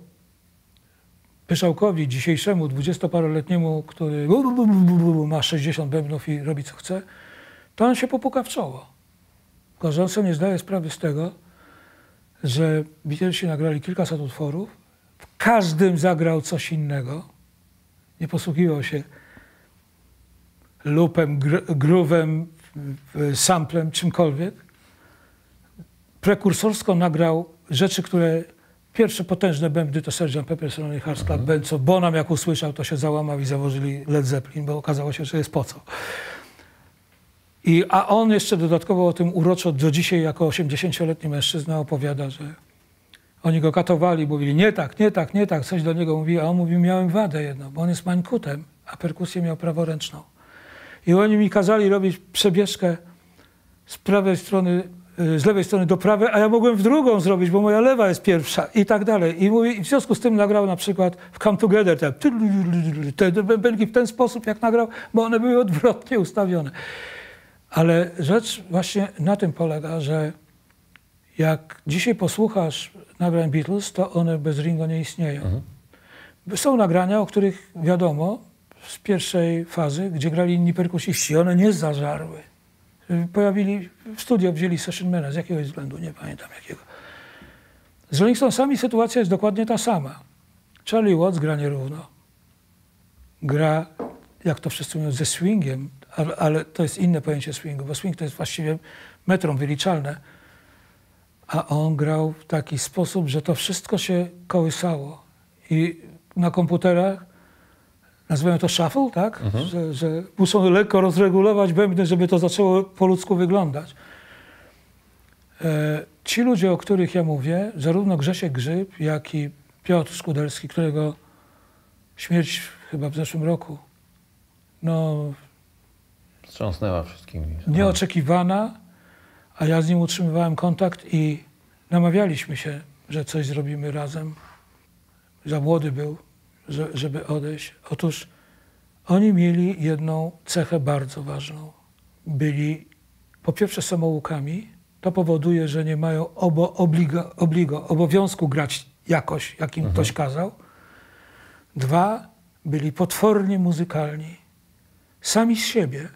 pyszałkowi dzisiejszemu, dwudziestoparoletniemu, który ma 60 bębnów i robi co chce, to on się popuka w czoło. Tylko że nie zdaje sprawy z tego, że Beatlesi nagrali kilkaset utworów, w każdym zagrał coś innego, nie posługiwał się lupem, gr- samplem, czymkolwiek. Prekursorsko nagrał rzeczy, które pierwsze potężne bębny to Sgt. Pepper's Lonely Hearts Club Band, co Bonham jak usłyszał, to się załamał i założyli Led Zeppelin, bo okazało się, że jest po co. I, a on jeszcze dodatkowo o tym uroczo do dzisiaj jako 80-letni mężczyzna opowiada, że oni go katowali, mówili nie tak, nie tak, nie tak, coś do niego mówi, a on mówi, miałem wadę jedną, bo on jest mańkutem, a perkusję miał praworęczną. I oni mi kazali robić przebieżkę z prawej strony, y, z lewej strony do prawej, a ja mogłem w drugą zrobić, bo moja lewa jest pierwsza i tak dalej. I, mówi, w związku z tym nagrał na przykład w Come Together te, te bębenki w ten sposób, jak nagrał, bo one były odwrotnie ustawione. Ale rzecz właśnie na tym polega, że jak dzisiaj posłuchasz nagrań Beatles, to one bez Ringo nie istnieją. Są nagrania, o których wiadomo z pierwszej fazy, gdzie grali inni perkusiści. One nie zażarły. Pojawili w studio, wzięli sessionmana z jakiegoś względu, nie pamiętam jakiego. Z Rolling Stonesami sytuacja jest dokładnie ta sama. Charlie Watts gra nierówno. Gra, jak to wszyscy mówią, ze swingiem, ale, ale to jest inne pojęcie swingu, bo swing to jest właściwie metrom wyliczalne. A on grał w taki sposób, że to wszystko się kołysało. I na komputerach nazywamy to shuffle, tak? Że, że muszą lekko rozregulować bębny, żeby to zaczęło po ludzku wyglądać. E, ci ludzie, o których ja mówię, zarówno Grzesiek Grzyb, jak i Piotr Skudelski, którego śmierć chyba w zeszłym roku, no Wstrząsnęła wszystkimi. nieoczekiwana, a ja z nim utrzymywałem kontakt i namawialiśmy się, że coś zrobimy razem. Za młody był, żeby odejść. Otóż oni mieli jedną cechę bardzo ważną. Byli po pierwsze samoukami. To powoduje, że nie mają obo, obligo, obligo, obowiązku grać jakoś, jak im ktoś kazał. Dwa, byli potwornie muzykalni. Sami z siebie.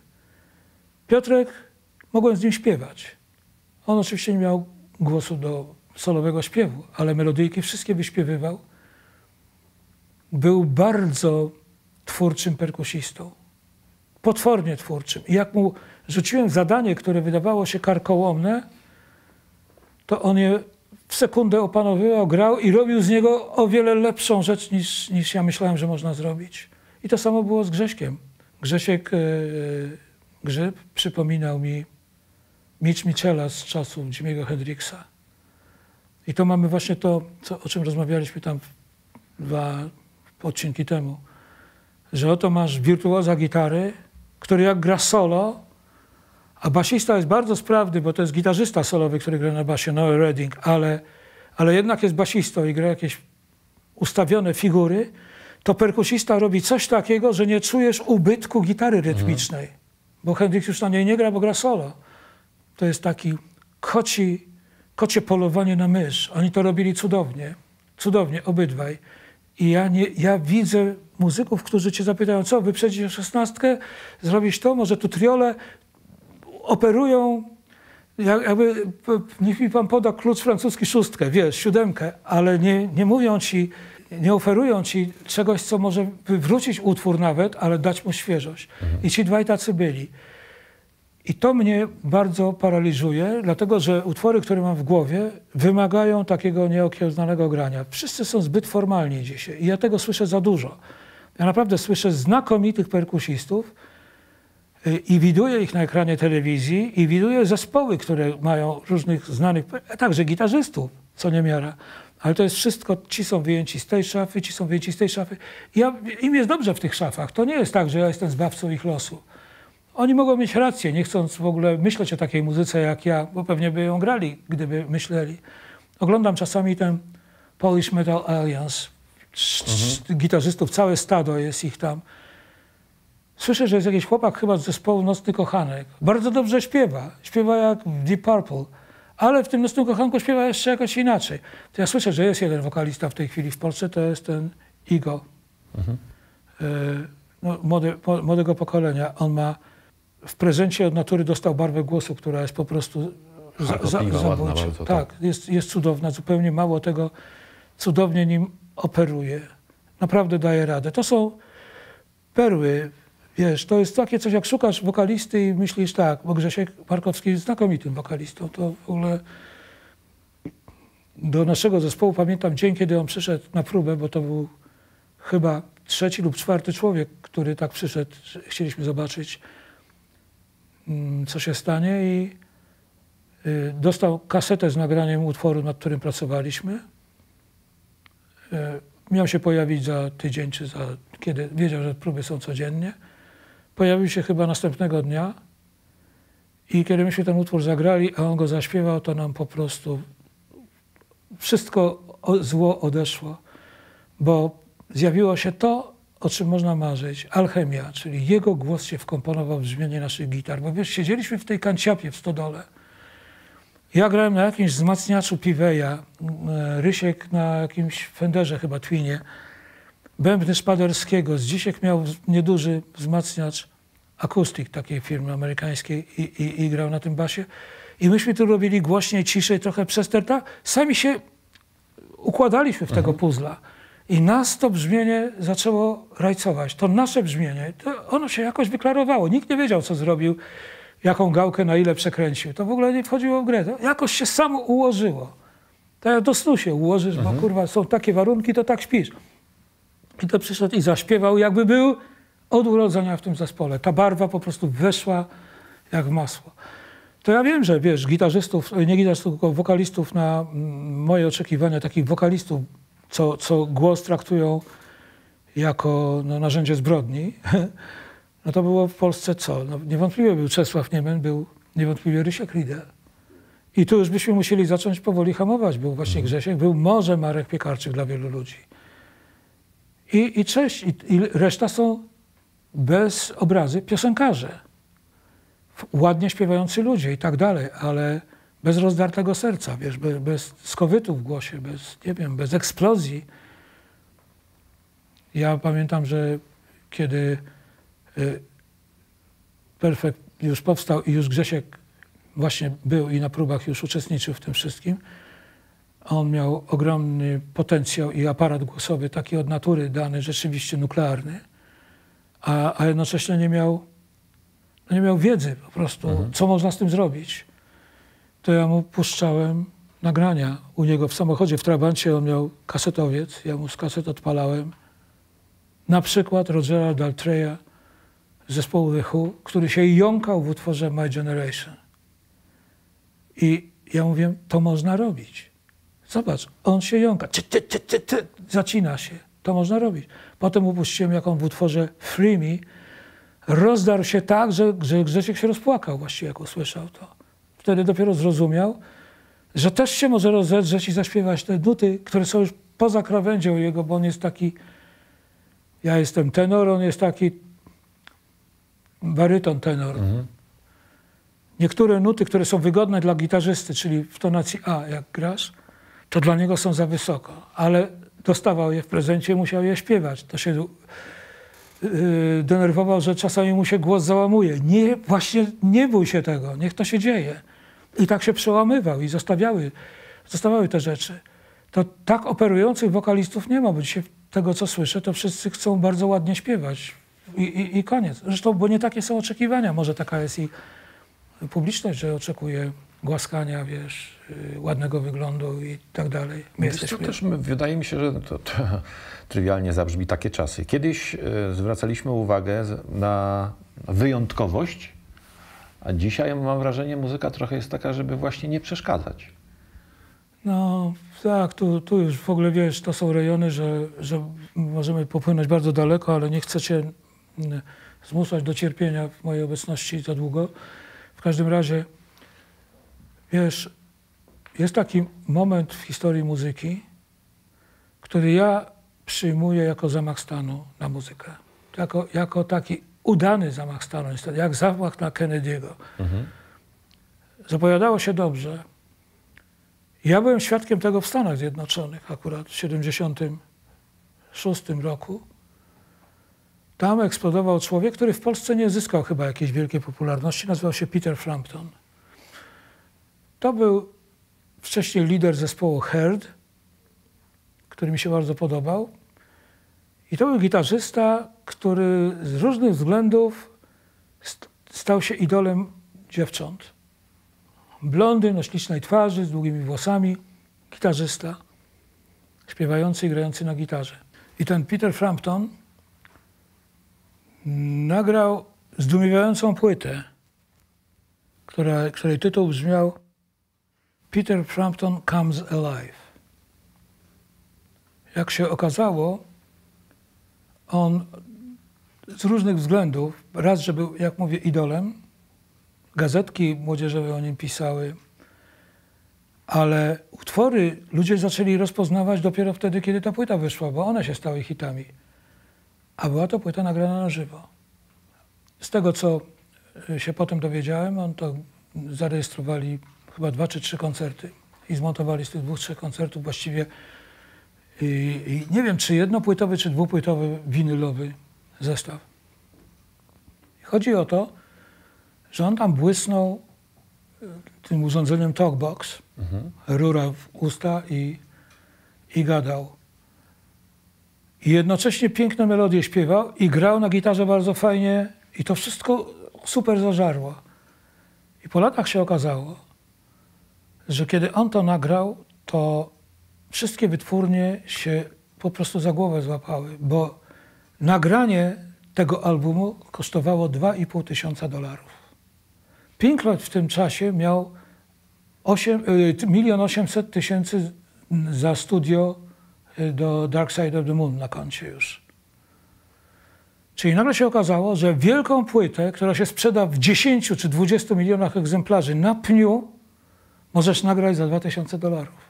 Piotrek, mogłem z nim śpiewać. On oczywiście nie miał głosu do solowego śpiewu, ale melodyjki wszystkie wyśpiewywał. Był bardzo twórczym perkusistą. Potwornie twórczym. I jak mu rzuciłem zadanie, które wydawało się karkołomne, to on je w sekundę opanowywał, grał i robił z niego o wiele lepszą rzecz niż, niż ja myślałem, że można zrobić. I to samo było z Grześkiem. Grzesiek e, Grzyb przypominał mi Mitch Michela z czasów Jimmy'ego Hendrixa. I to mamy właśnie to, co, o czym rozmawialiśmy tam dwa odcinki temu. Że oto masz wirtuoza gitary, który jak gra solo, a basista jest bardzo sprawny, bo to jest gitarzysta solowy, który gra na basie, Noel Redding, ale, ale jednak jest basistą i gra jakieś ustawione figury, to perkusista robi coś takiego, że nie czujesz ubytku gitary rytmicznej. Bo Hendrix już na niej nie gra, bo gra solo. To jest taki koci, kocie polowanie na mysz. Oni to robili cudownie. Cudownie, obydwaj. I ja, nie, ja widzę muzyków, którzy cię zapytają, co, wyprzedzisz szesnastkę, zrobisz to, może tu triole, operują, jak- jakby, niech mi pan poda klucz francuski szóstkę, wiesz, siódemkę, ale nie, nie mówią ci, nie oferują ci czegoś, co może wywrócić utwór nawet, ale dać mu świeżość. I ci dwaj tacy byli. I to mnie bardzo paraliżuje, dlatego że utwory, które mam w głowie, wymagają takiego nieokiełznanego grania. Wszyscy są zbyt formalni dzisiaj i ja tego słyszę za dużo. Ja naprawdę słyszę znakomitych perkusistów y, i widuję ich na ekranie telewizji i widuję zespoły, które mają różnych znanych, także gitarzystów, co niemiara. Ale to jest wszystko, ci są wyjęci z tej szafy, ci są wyjęci z tej szafy. Ja, Im jest dobrze w tych szafach. To nie jest tak, że ja jestem zbawcą ich losu. Oni mogą mieć rację, nie chcąc w ogóle myśleć o takiej muzyce jak ja, bo pewnie by ją grali, gdyby myśleli. Oglądam czasami ten Polish Metal Alliance. Cz- Gitarzystów, całe stado jest ich tam. Słyszę, że jest jakiś chłopak chyba z zespołu Nocny Kochanek. Bardzo dobrze śpiewa. Śpiewa jak Deep Purple. Ale w tym Nocnym Kochanku śpiewa jeszcze jakoś inaczej. To ja słyszę, że jest jeden wokalista w tej chwili w Polsce, to jest ten Igo, mhm. no, młode, młodego pokolenia. On ma w prezencie od natury dostał barwę głosu, która jest po prostu za, za, zabójcza. Tak, tak, Jest, jest cudowna. Zupełnie mało tego, cudownie nim operuje. Naprawdę daje radę. To są perły. Wiesz, to jest takie coś, jak szukasz wokalisty i myślisz tak, bo Grzesiek Markowski jest znakomitym wokalistą. To w ogóle do naszego zespołu pamiętam dzień, kiedy on przyszedł na próbę, bo to był chyba trzeci lub czwarty człowiek, który tak przyszedł. Chcieliśmy zobaczyć, co się stanie i y, dostał kasetę z nagraniem utworu, nad którym pracowaliśmy. Y, miał się pojawić za tydzień, czy za kiedy wiedział, że próby są codziennie. Pojawił się chyba następnego dnia i kiedy myśmy ten utwór zagrali, a on go zaśpiewał, to nam po prostu wszystko zło odeszło, bo zjawiło się to, o czym można marzyć, alchemia, czyli jego głos się wkomponował w brzmienie naszych gitar. Bo wiesz, siedzieliśmy w tej kanciapie w stodole. Ja grałem na jakimś wzmacniaczu Piweja, e, Rysiek na jakimś Fenderze chyba Twinie, bębny Szpaderskiego, Zdzisiek miał nieduży wzmacniacz akustik takiej firmy amerykańskiej i, i, i grał na tym basie. I myśmy tu robili głośniej, ciszej, trochę przesterta. Sami się układaliśmy w tego mhm. I nas to brzmienie zaczęło rajcować. To nasze brzmienie, to ono się jakoś wyklarowało. Nikt nie wiedział, co zrobił, jaką gałkę na ile przekręcił. To w ogóle nie wchodziło w grę. To jakoś się samo ułożyło. To jak do snu się ułożysz, mhm. bo kurwa są takie warunki, to tak śpisz. I to przyszedł i zaśpiewał, jakby był od urodzenia w tym zespole. Ta barwa po prostu weszła jak w masło to ja wiem, że wiesz, gitarzystów, nie gitarzystów, tylko wokalistów na mm, moje oczekiwania, takich wokalistów, co, co głos traktują jako no, narzędzie zbrodni, no to było w Polsce co? No, niewątpliwie był Czesław Niemen, był niewątpliwie Rysiek Riedel. I tu już byśmy musieli zacząć powoli hamować. Był właśnie mhm. Grzesiek, był może Marek Piekarczyk dla wielu ludzi. I, i cześć. I, I reszta są bez obrazy piosenkarze ładnie śpiewający ludzie i tak dalej, ale bez rozdartego serca, wiesz, bez, bez skowytu w głosie, bez, nie wiem, bez eksplozji. Ja pamiętam, że kiedy y, Perfekt już powstał i już Grzesiek właśnie był i na próbach już uczestniczył w tym wszystkim, on miał ogromny potencjał i aparat głosowy, taki od natury dany, rzeczywiście nuklearny, a, a jednocześnie nie miał no nie miał wiedzy po prostu, mhm. co można z tym zrobić. To ja mu puszczałem nagrania u niego w samochodzie, w Trabancie. On miał kasetowiec, ja mu z kaset odpalałem. Na przykład Rogera Daltreya z zespołu The Who, który się jąkał w utworze My Generation. I ja mówię, to można robić. Zobacz, on się jąka, ty, ty, ty, ty, zacina się. To można robić. Potem upuściłem, jak on w utworze Free Me rozdarł się tak, że, że Grzesiek się rozpłakał właściwie, jak usłyszał to. Wtedy dopiero zrozumiał, że też się może rozedrzeć i zaśpiewać te nuty, które są już poza krawędzią jego, bo on jest taki, ja jestem tenor, on jest taki baryton tenor. Mhm. Niektóre nuty, które są wygodne dla gitarzysty, czyli w tonacji A, jak grasz, to dla niego są za wysoko, ale dostawał je w prezencie, musiał je śpiewać. To się Y, denerwował, że czasami mu się głos załamuje. Nie, właśnie nie bój się tego, niech to się dzieje. I tak się przełamywał i zostawiały, zostawały te rzeczy. To tak operujących wokalistów nie ma, bo dzisiaj tego, co słyszę, to wszyscy chcą bardzo ładnie śpiewać. I, i, i koniec. Zresztą, bo nie takie są oczekiwania. Może taka jest i publiczność, że oczekuje głaskania, wiesz, y, ładnego wyglądu i tak dalej. My jesteśmy... to też wydaje mi się, że to, to trywialnie zabrzmi takie czasy. Kiedyś y, zwracaliśmy uwagę na wyjątkowość, a dzisiaj mam wrażenie, muzyka trochę jest taka, żeby właśnie nie przeszkadzać. No tak, tu, tu już w ogóle wiesz, to są rejony, że, że możemy popłynąć bardzo daleko, ale nie chcę cię mm, zmuszać do cierpienia w mojej obecności za długo. W każdym razie Wiesz, jest taki moment w historii muzyki, który ja przyjmuję jako zamach stanu na muzykę. Jako, jako taki udany zamach stanu, niestety, jak zamach na Kennedy'ego. Mhm. Zapowiadało się dobrze. Ja byłem świadkiem tego w Stanach Zjednoczonych akurat w 70 1966 roku. Tam eksplodował człowiek, który w Polsce nie zyskał chyba jakiejś wielkiej popularności. Nazywał się Peter Frampton. To był wcześniej lider zespołu Heard, który mi się bardzo podobał. I to był gitarzysta, który z różnych względów stał się idolem dziewcząt. Blondyn o ślicznej twarzy, z długimi włosami, gitarzysta, śpiewający i grający na gitarze. I ten Peter Frampton nagrał zdumiewającą płytę, która, której tytuł brzmiał Peter Frampton Comes Alive. Jak się okazało, on z różnych względów, raz, że był, jak mówię, idolem, gazetki młodzieżowe o nim pisały, ale utwory ludzie zaczęli rozpoznawać dopiero wtedy, kiedy ta płyta wyszła, bo one się stały hitami. A była to płyta nagrana na żywo. Z tego, co e, się potem dowiedziałem, on to zarejestrowali chyba dwa czy trzy koncerty i zmontowali z tych dwóch, trzech koncertów właściwie i, nie wiem, czy jednopłytowy, czy dwupłytowy winylowy zestaw. Chodzi o to, że on tam błysnął e, tym urządzeniem Talkbox, mhm. rura w usta i, i gadał. I jednocześnie piękne melodie śpiewał i grał na gitarze bardzo fajnie i to wszystko super zażarło. I po latach się okazało, że kiedy on to nagrał, to wszystkie wytwórnie się po prostu za głowę złapały, bo nagranie tego albumu kosztowało 2,5 tysiąca dolarów. Pink Floyd w tym czasie miał 8, y, milion 800 tysięcy za studio y, do Dark Side of the Moon na koncie już. Czyli nagle się okazało, że wielką płytę, która się sprzeda w 10 czy 20 milionach egzemplarzy na pniu, możesz nagrać za 2000 dolarów.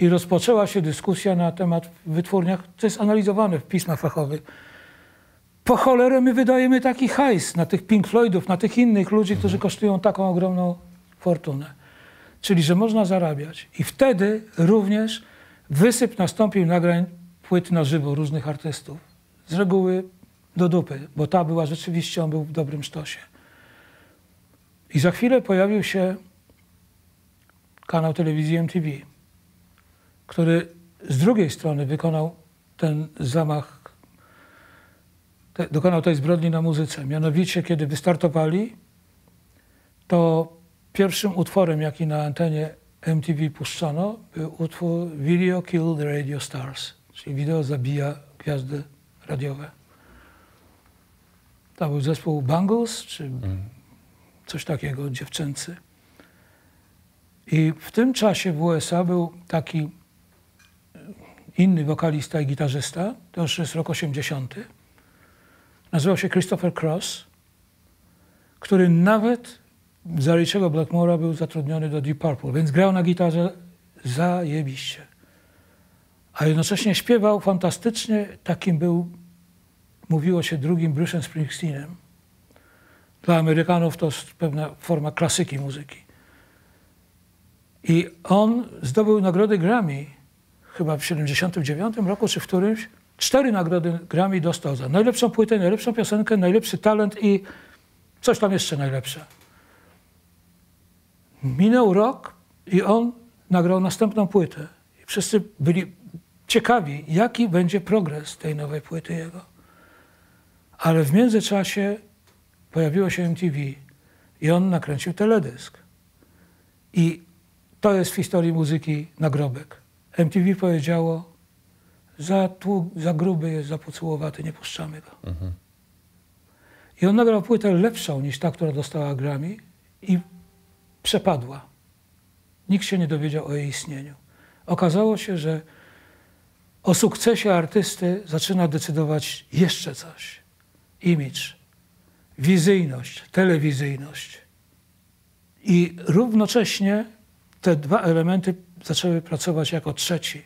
I rozpoczęła się dyskusja na temat wytwórniach, co jest analizowane w pismach fachowych. Po cholerę my wydajemy taki hajs na tych Pink Floydów, na tych innych ludzi, którzy kosztują taką ogromną fortunę. Czyli, że można zarabiać. I wtedy również wysyp nastąpił nagrań płyt na żywo różnych artystów. Z reguły do dupy, bo ta była rzeczywiście, on był w dobrym sztosie. I za chwilę pojawił się kanał telewizji MTV, który z drugiej strony wykonał ten zamach, te, dokonał tej zbrodni na muzyce. Mianowicie, kiedy wystartowali, to pierwszym utworem, jaki na antenie MTV puszczono, był utwór Video Kill the Radio Stars, czyli wideo zabija gwiazdy radiowe. To był zespół Bangles, czy coś takiego, dziewczęcy. I w tym czasie w USA był taki inny wokalista i gitarzysta, to już jest rok 80. Nazywał się Christopher Cross, który nawet za Richego Blackmora był zatrudniony do Deep Purple, więc grał na gitarze zajebiście. A jednocześnie śpiewał fantastycznie, takim był, mówiło się, drugim Bruce'em Springsteenem. Dla Amerykanów to jest pewna forma klasyki muzyki. I on zdobył nagrody Grammy chyba w 79 roku czy w którymś. Cztery nagrody Grammy dostał za najlepszą płytę, najlepszą piosenkę, najlepszy talent i coś tam jeszcze najlepsze. Minął rok i on nagrał następną płytę. I wszyscy byli ciekawi, jaki będzie progres tej nowej płyty jego. Ale w międzyczasie pojawiło się MTV i on nakręcił teledysk. I to jest w historii muzyki nagrobek. MTV powiedziało, za, za gruby jest, za pocułowaty, nie puszczamy go. Mhm. I on nagrał płytę lepszą niż ta, która dostała Grammy i przepadła. Nikt się nie dowiedział o jej istnieniu. Okazało się, że o sukcesie artysty zaczyna decydować jeszcze coś. Image, wizyjność, telewizyjność. I równocześnie te dwa elementy zaczęły pracować jako trzeci.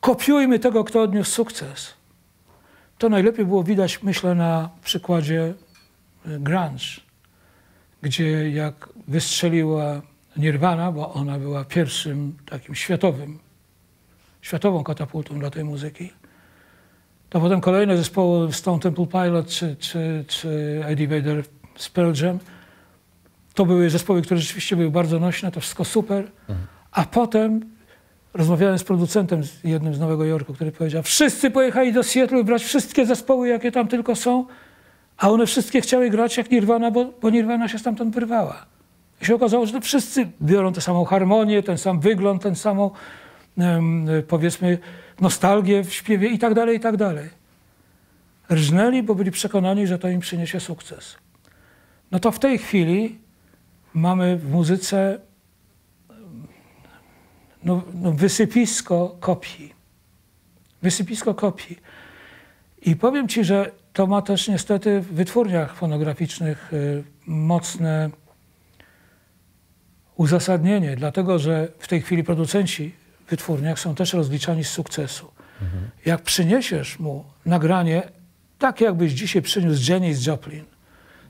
Kopiujmy tego, kto odniósł sukces. To najlepiej było widać, myślę, na przykładzie e, grunge, gdzie jak wystrzeliła Nirvana, bo ona była pierwszym takim światowym, światową katapultą dla tej muzyki. To potem kolejne zespoły Stone Temple Pilot czy, czy, czy Eddie Vedder z Pearl Jam. To były zespoły, które rzeczywiście były bardzo nośne, to wszystko super. A potem rozmawiałem z producentem z jednym z Nowego Jorku, który powiedział, wszyscy pojechali do Seattle brać wszystkie zespoły, jakie tam tylko są, a one wszystkie chciały grać jak Nirvana, bo, bo Nirvana się stamtąd wyrwała. I się okazało, że to wszyscy biorą tę samą harmonię, ten sam wygląd, tę samą, em, powiedzmy, nostalgię w śpiewie i tak dalej, i tak dalej. Rżnęli, bo byli przekonani, że to im przyniesie sukces. No to w tej chwili mamy w muzyce no, no wysypisko kopii. Wysypisko kopii. I powiem Ci, że to ma też niestety w wytwórniach fonograficznych y, mocne uzasadnienie, dlatego że w tej chwili producenci w wytwórniach są też rozliczani z sukcesu. Mhm. Jak przyniesiesz mu nagranie, tak jakbyś dzisiaj przyniósł Janis Joplin,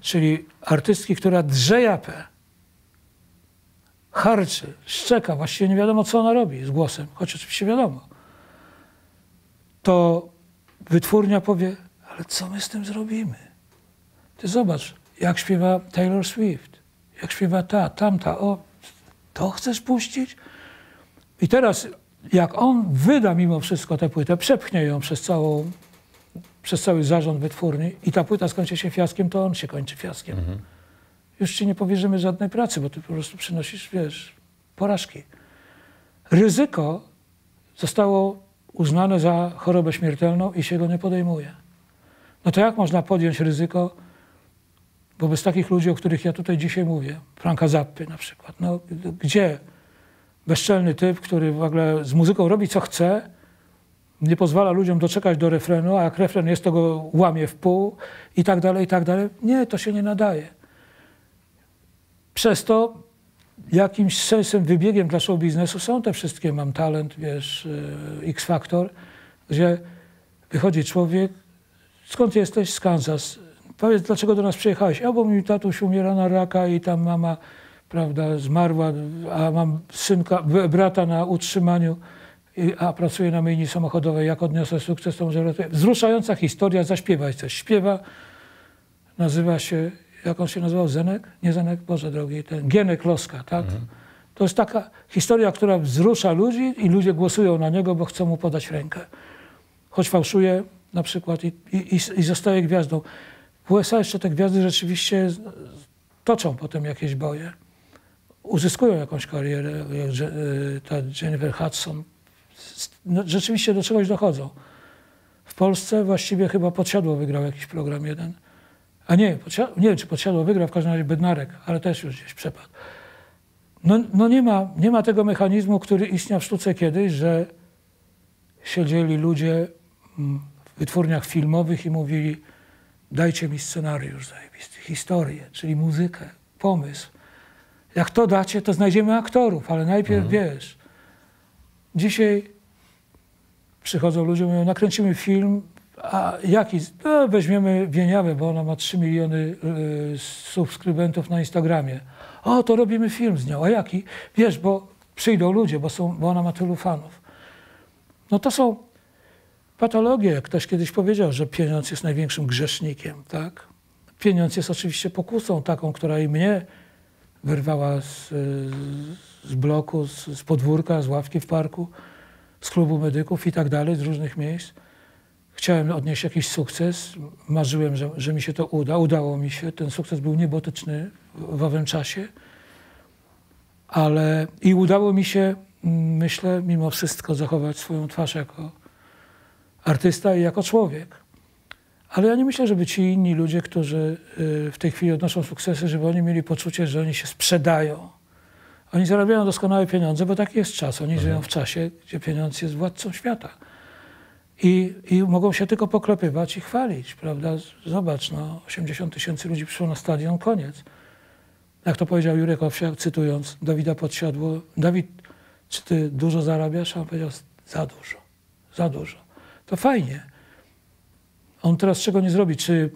czyli artystki, która drze japę, harczy, szczeka, właściwie nie wiadomo, co ona robi z głosem, choć oczywiście wiadomo, to wytwórnia powie, ale co my z tym zrobimy? Ty zobacz, jak śpiewa Taylor Swift, jak śpiewa ta, tamta, o, to chcesz puścić? I teraz, jak on wyda mimo wszystko tę płytę, przepchnie ją przez, całą, przez cały zarząd wytwórni i ta płyta skończy się fiaskiem, to on się kończy fiaskiem. Mhm. Już ci nie powierzymy żadnej pracy, bo ty po prostu przynosisz, wiesz, porażki. Ryzyko zostało uznane za chorobę śmiertelną i się go nie podejmuje. No to jak można podjąć ryzyko wobec takich ludzi, o których ja tutaj dzisiaj mówię? Franka Zappy na przykład. No, gdzie bezczelny typ, który w ogóle z muzyką robi co chce, nie pozwala ludziom doczekać do refrenu, a jak refren jest, to go łamie w pół i tak dalej, i tak dalej. Nie, to się nie nadaje. Przez to jakimś sensem, wybiegiem dla show biznesu są te wszystkie, mam talent, wiesz, y, X Factor, gdzie wychodzi człowiek, skąd jesteś? Z Kansas. Powiedz, dlaczego do nas przyjechałeś? A bo mi tatuś umiera na raka i tam mama, prawda, zmarła, a mam synka, brata na utrzymaniu, a pracuję na myjni samochodowej. Jak odniosę sukces, to może... Wzruszająca historia, zaśpiewać coś. Śpiewa, nazywa się jak on się nazywał, Zenek? Nie Zenek, Boże drogi, ten Gienek Loska, tak? Mhm. To jest taka historia, która wzrusza ludzi i ludzie głosują na niego, bo chcą mu podać rękę. Choć fałszuje na przykład i, i, i zostaje gwiazdą. W USA jeszcze te gwiazdy rzeczywiście toczą potem jakieś boje. Uzyskują jakąś karierę, jak e, ta Jennifer Hudson. No, rzeczywiście do czegoś dochodzą. W Polsce właściwie chyba Podsiadło wygrał jakiś program jeden. A nie, nie wiem, czy Podsiadło wygrał, w każdym razie Bednarek, ale też już gdzieś przepadł. No, no nie, ma, nie ma tego mechanizmu, który istniał w sztuce kiedyś, że siedzieli ludzie mm, w wytwórniach filmowych i mówili dajcie mi scenariusz zajebisty, historię, czyli muzykę, pomysł. Jak to dacie, to znajdziemy aktorów, ale najpierw mhm. wiesz. Dzisiaj przychodzą ludzie, mówią, nakręcimy film, a jaki? No, weźmiemy Wieniawę, bo ona ma 3 miliony y, subskrybentów na Instagramie. O, to robimy film z nią. A jaki? Wiesz, bo przyjdą ludzie, bo, są, bo ona ma tylu fanów. No to są patologie. Ktoś kiedyś powiedział, że pieniądz jest największym grzesznikiem, tak? Pieniądz jest oczywiście pokusą taką, która i mnie wyrwała z, z bloku, z, z podwórka, z ławki w parku, z klubu medyków i tak dalej, z różnych miejsc. Chciałem odnieść jakiś sukces, marzyłem, że, że mi się to uda. Udało mi się. Ten sukces był niebotyczny w owym czasie. Ale i udało mi się, myślę, mimo wszystko zachować swoją twarz jako artysta i jako człowiek. Ale ja nie myślę, żeby ci inni ludzie, którzy y, w tej chwili odnoszą sukcesy, żeby oni mieli poczucie, że oni się sprzedają. Oni zarabiają doskonałe pieniądze, bo taki jest czas. Oni mhm. żyją w czasie, gdzie pieniądz jest władcą świata. I, I mogą się tylko poklepywać i chwalić, prawda? Zobacz, no, 80 tysięcy ludzi przyszło na stadion, koniec. Jak to powiedział Jurek Owsiak, cytując Dawida Podsiadło, Dawid, czy ty dużo zarabiasz? A on powiedział, za dużo, za dużo. To fajnie. On teraz czego nie zrobi? Czy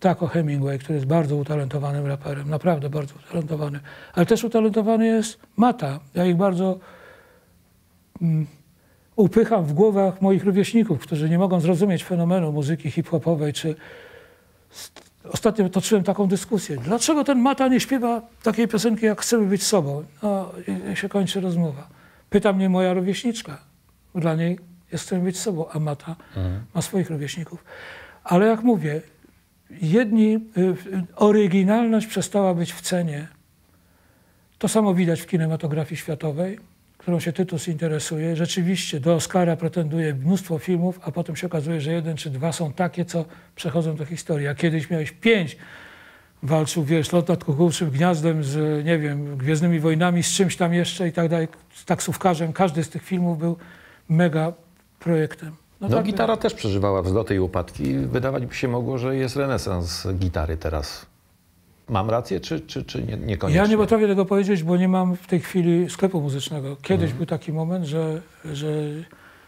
tak o Hemingway, który jest bardzo utalentowanym raperem, naprawdę bardzo utalentowany, ale też utalentowany jest Mata. Ja ich bardzo... Mm, upycham w głowach moich rówieśników, którzy nie mogą zrozumieć fenomenu muzyki hip-hopowej, czy ostatnio toczyłem taką dyskusję. Dlaczego ten Mata nie śpiewa takiej piosenki, jak chcemy być sobą? No i, i się kończy rozmowa. Pyta mnie moja rówieśniczka. Dla niej jest chcemy być sobą, a Mata ma swoich rówieśników. Ale jak mówię, jedni, y, y, oryginalność przestała być w cenie. To samo widać w kinematografii światowej, którą się Tytus interesuje. Rzeczywiście do Oscara pretenduje mnóstwo filmów, a potem się okazuje, że jeden czy dwa są takie, co przechodzą do historii. A kiedyś miałeś pięć, walczył, wiesz, lot nad kukułczym gniazdem z, nie wiem, Gwiezdnymi Wojnami, z czymś tam jeszcze i tak dalej, z taksówkarzem. Każdy z tych filmów był mega projektem. No, tak gitara też przeżywała wzloty i upadki. Wydawać by się mogło, że jest renesans gitary teraz. Mam rację, czy, czy, czy nie, niekoniecznie? Ja nie potrafię tego powiedzieć, bo nie mam w tej chwili sklepu muzycznego. Kiedyś był taki moment, że, że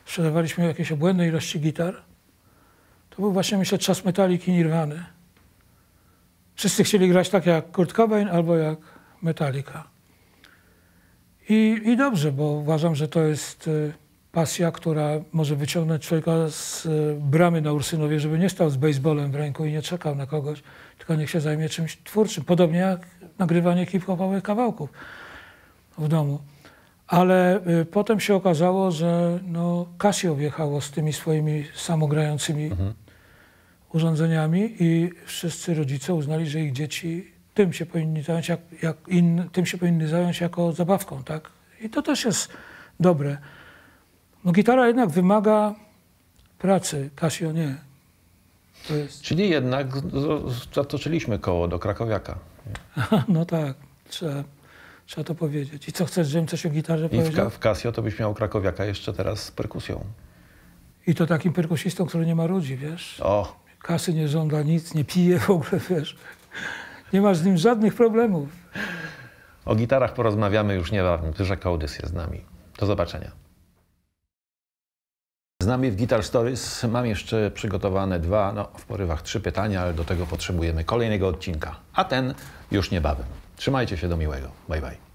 sprzedawaliśmy jakieś obłędne ilości gitar. To był właśnie, myślę, czas Metaliki Nirwany. Wszyscy chcieli grać tak jak Kurt Cobain albo jak Metallica. I, I dobrze, bo uważam, że to jest y, pasja, która może wyciągnąć człowieka z y, bramy na Ursynowie, żeby nie stał z baseballem w ręku i nie czekał na kogoś, tylko niech się zajmie czymś twórczym. Podobnie jak nagrywanie hip-hopowych kawałków w domu. Ale y, potem się okazało, że no, Casio wjechało z tymi swoimi samogrającymi urządzeniami i wszyscy rodzice uznali, że ich dzieci tym się powinni zająć, jak, jak in, tym się powinny zająć jako zabawką, tak? I to też jest dobre. No gitara jednak wymaga pracy, Casio nie. Jest, Czyli jednak zatoczyliśmy koło do krakowiaka. no tak, trzeba, trzeba to powiedzieć. I co chcesz, żebym coś o gitarze I w, powiedział? Ka- w Casio to byś miał krakowiaka jeszcze teraz z perkusją. I to takim perkusistą, który nie ma ludzi, wiesz? O, Kasy nie żąda nic, nie pije w ogóle, wiesz? Nie masz z nim żadnych problemów. o gitarach porozmawiamy już niebawem. Zbyszek Kołdys jest z nami. Do zobaczenia. Z nami w Guitar Stories mam jeszcze przygotowane dwa, no w porywach trzy pytania, ale do tego potrzebujemy kolejnego odcinka. A ten już niebawem. Trzymajcie się do miłego. Bye bye.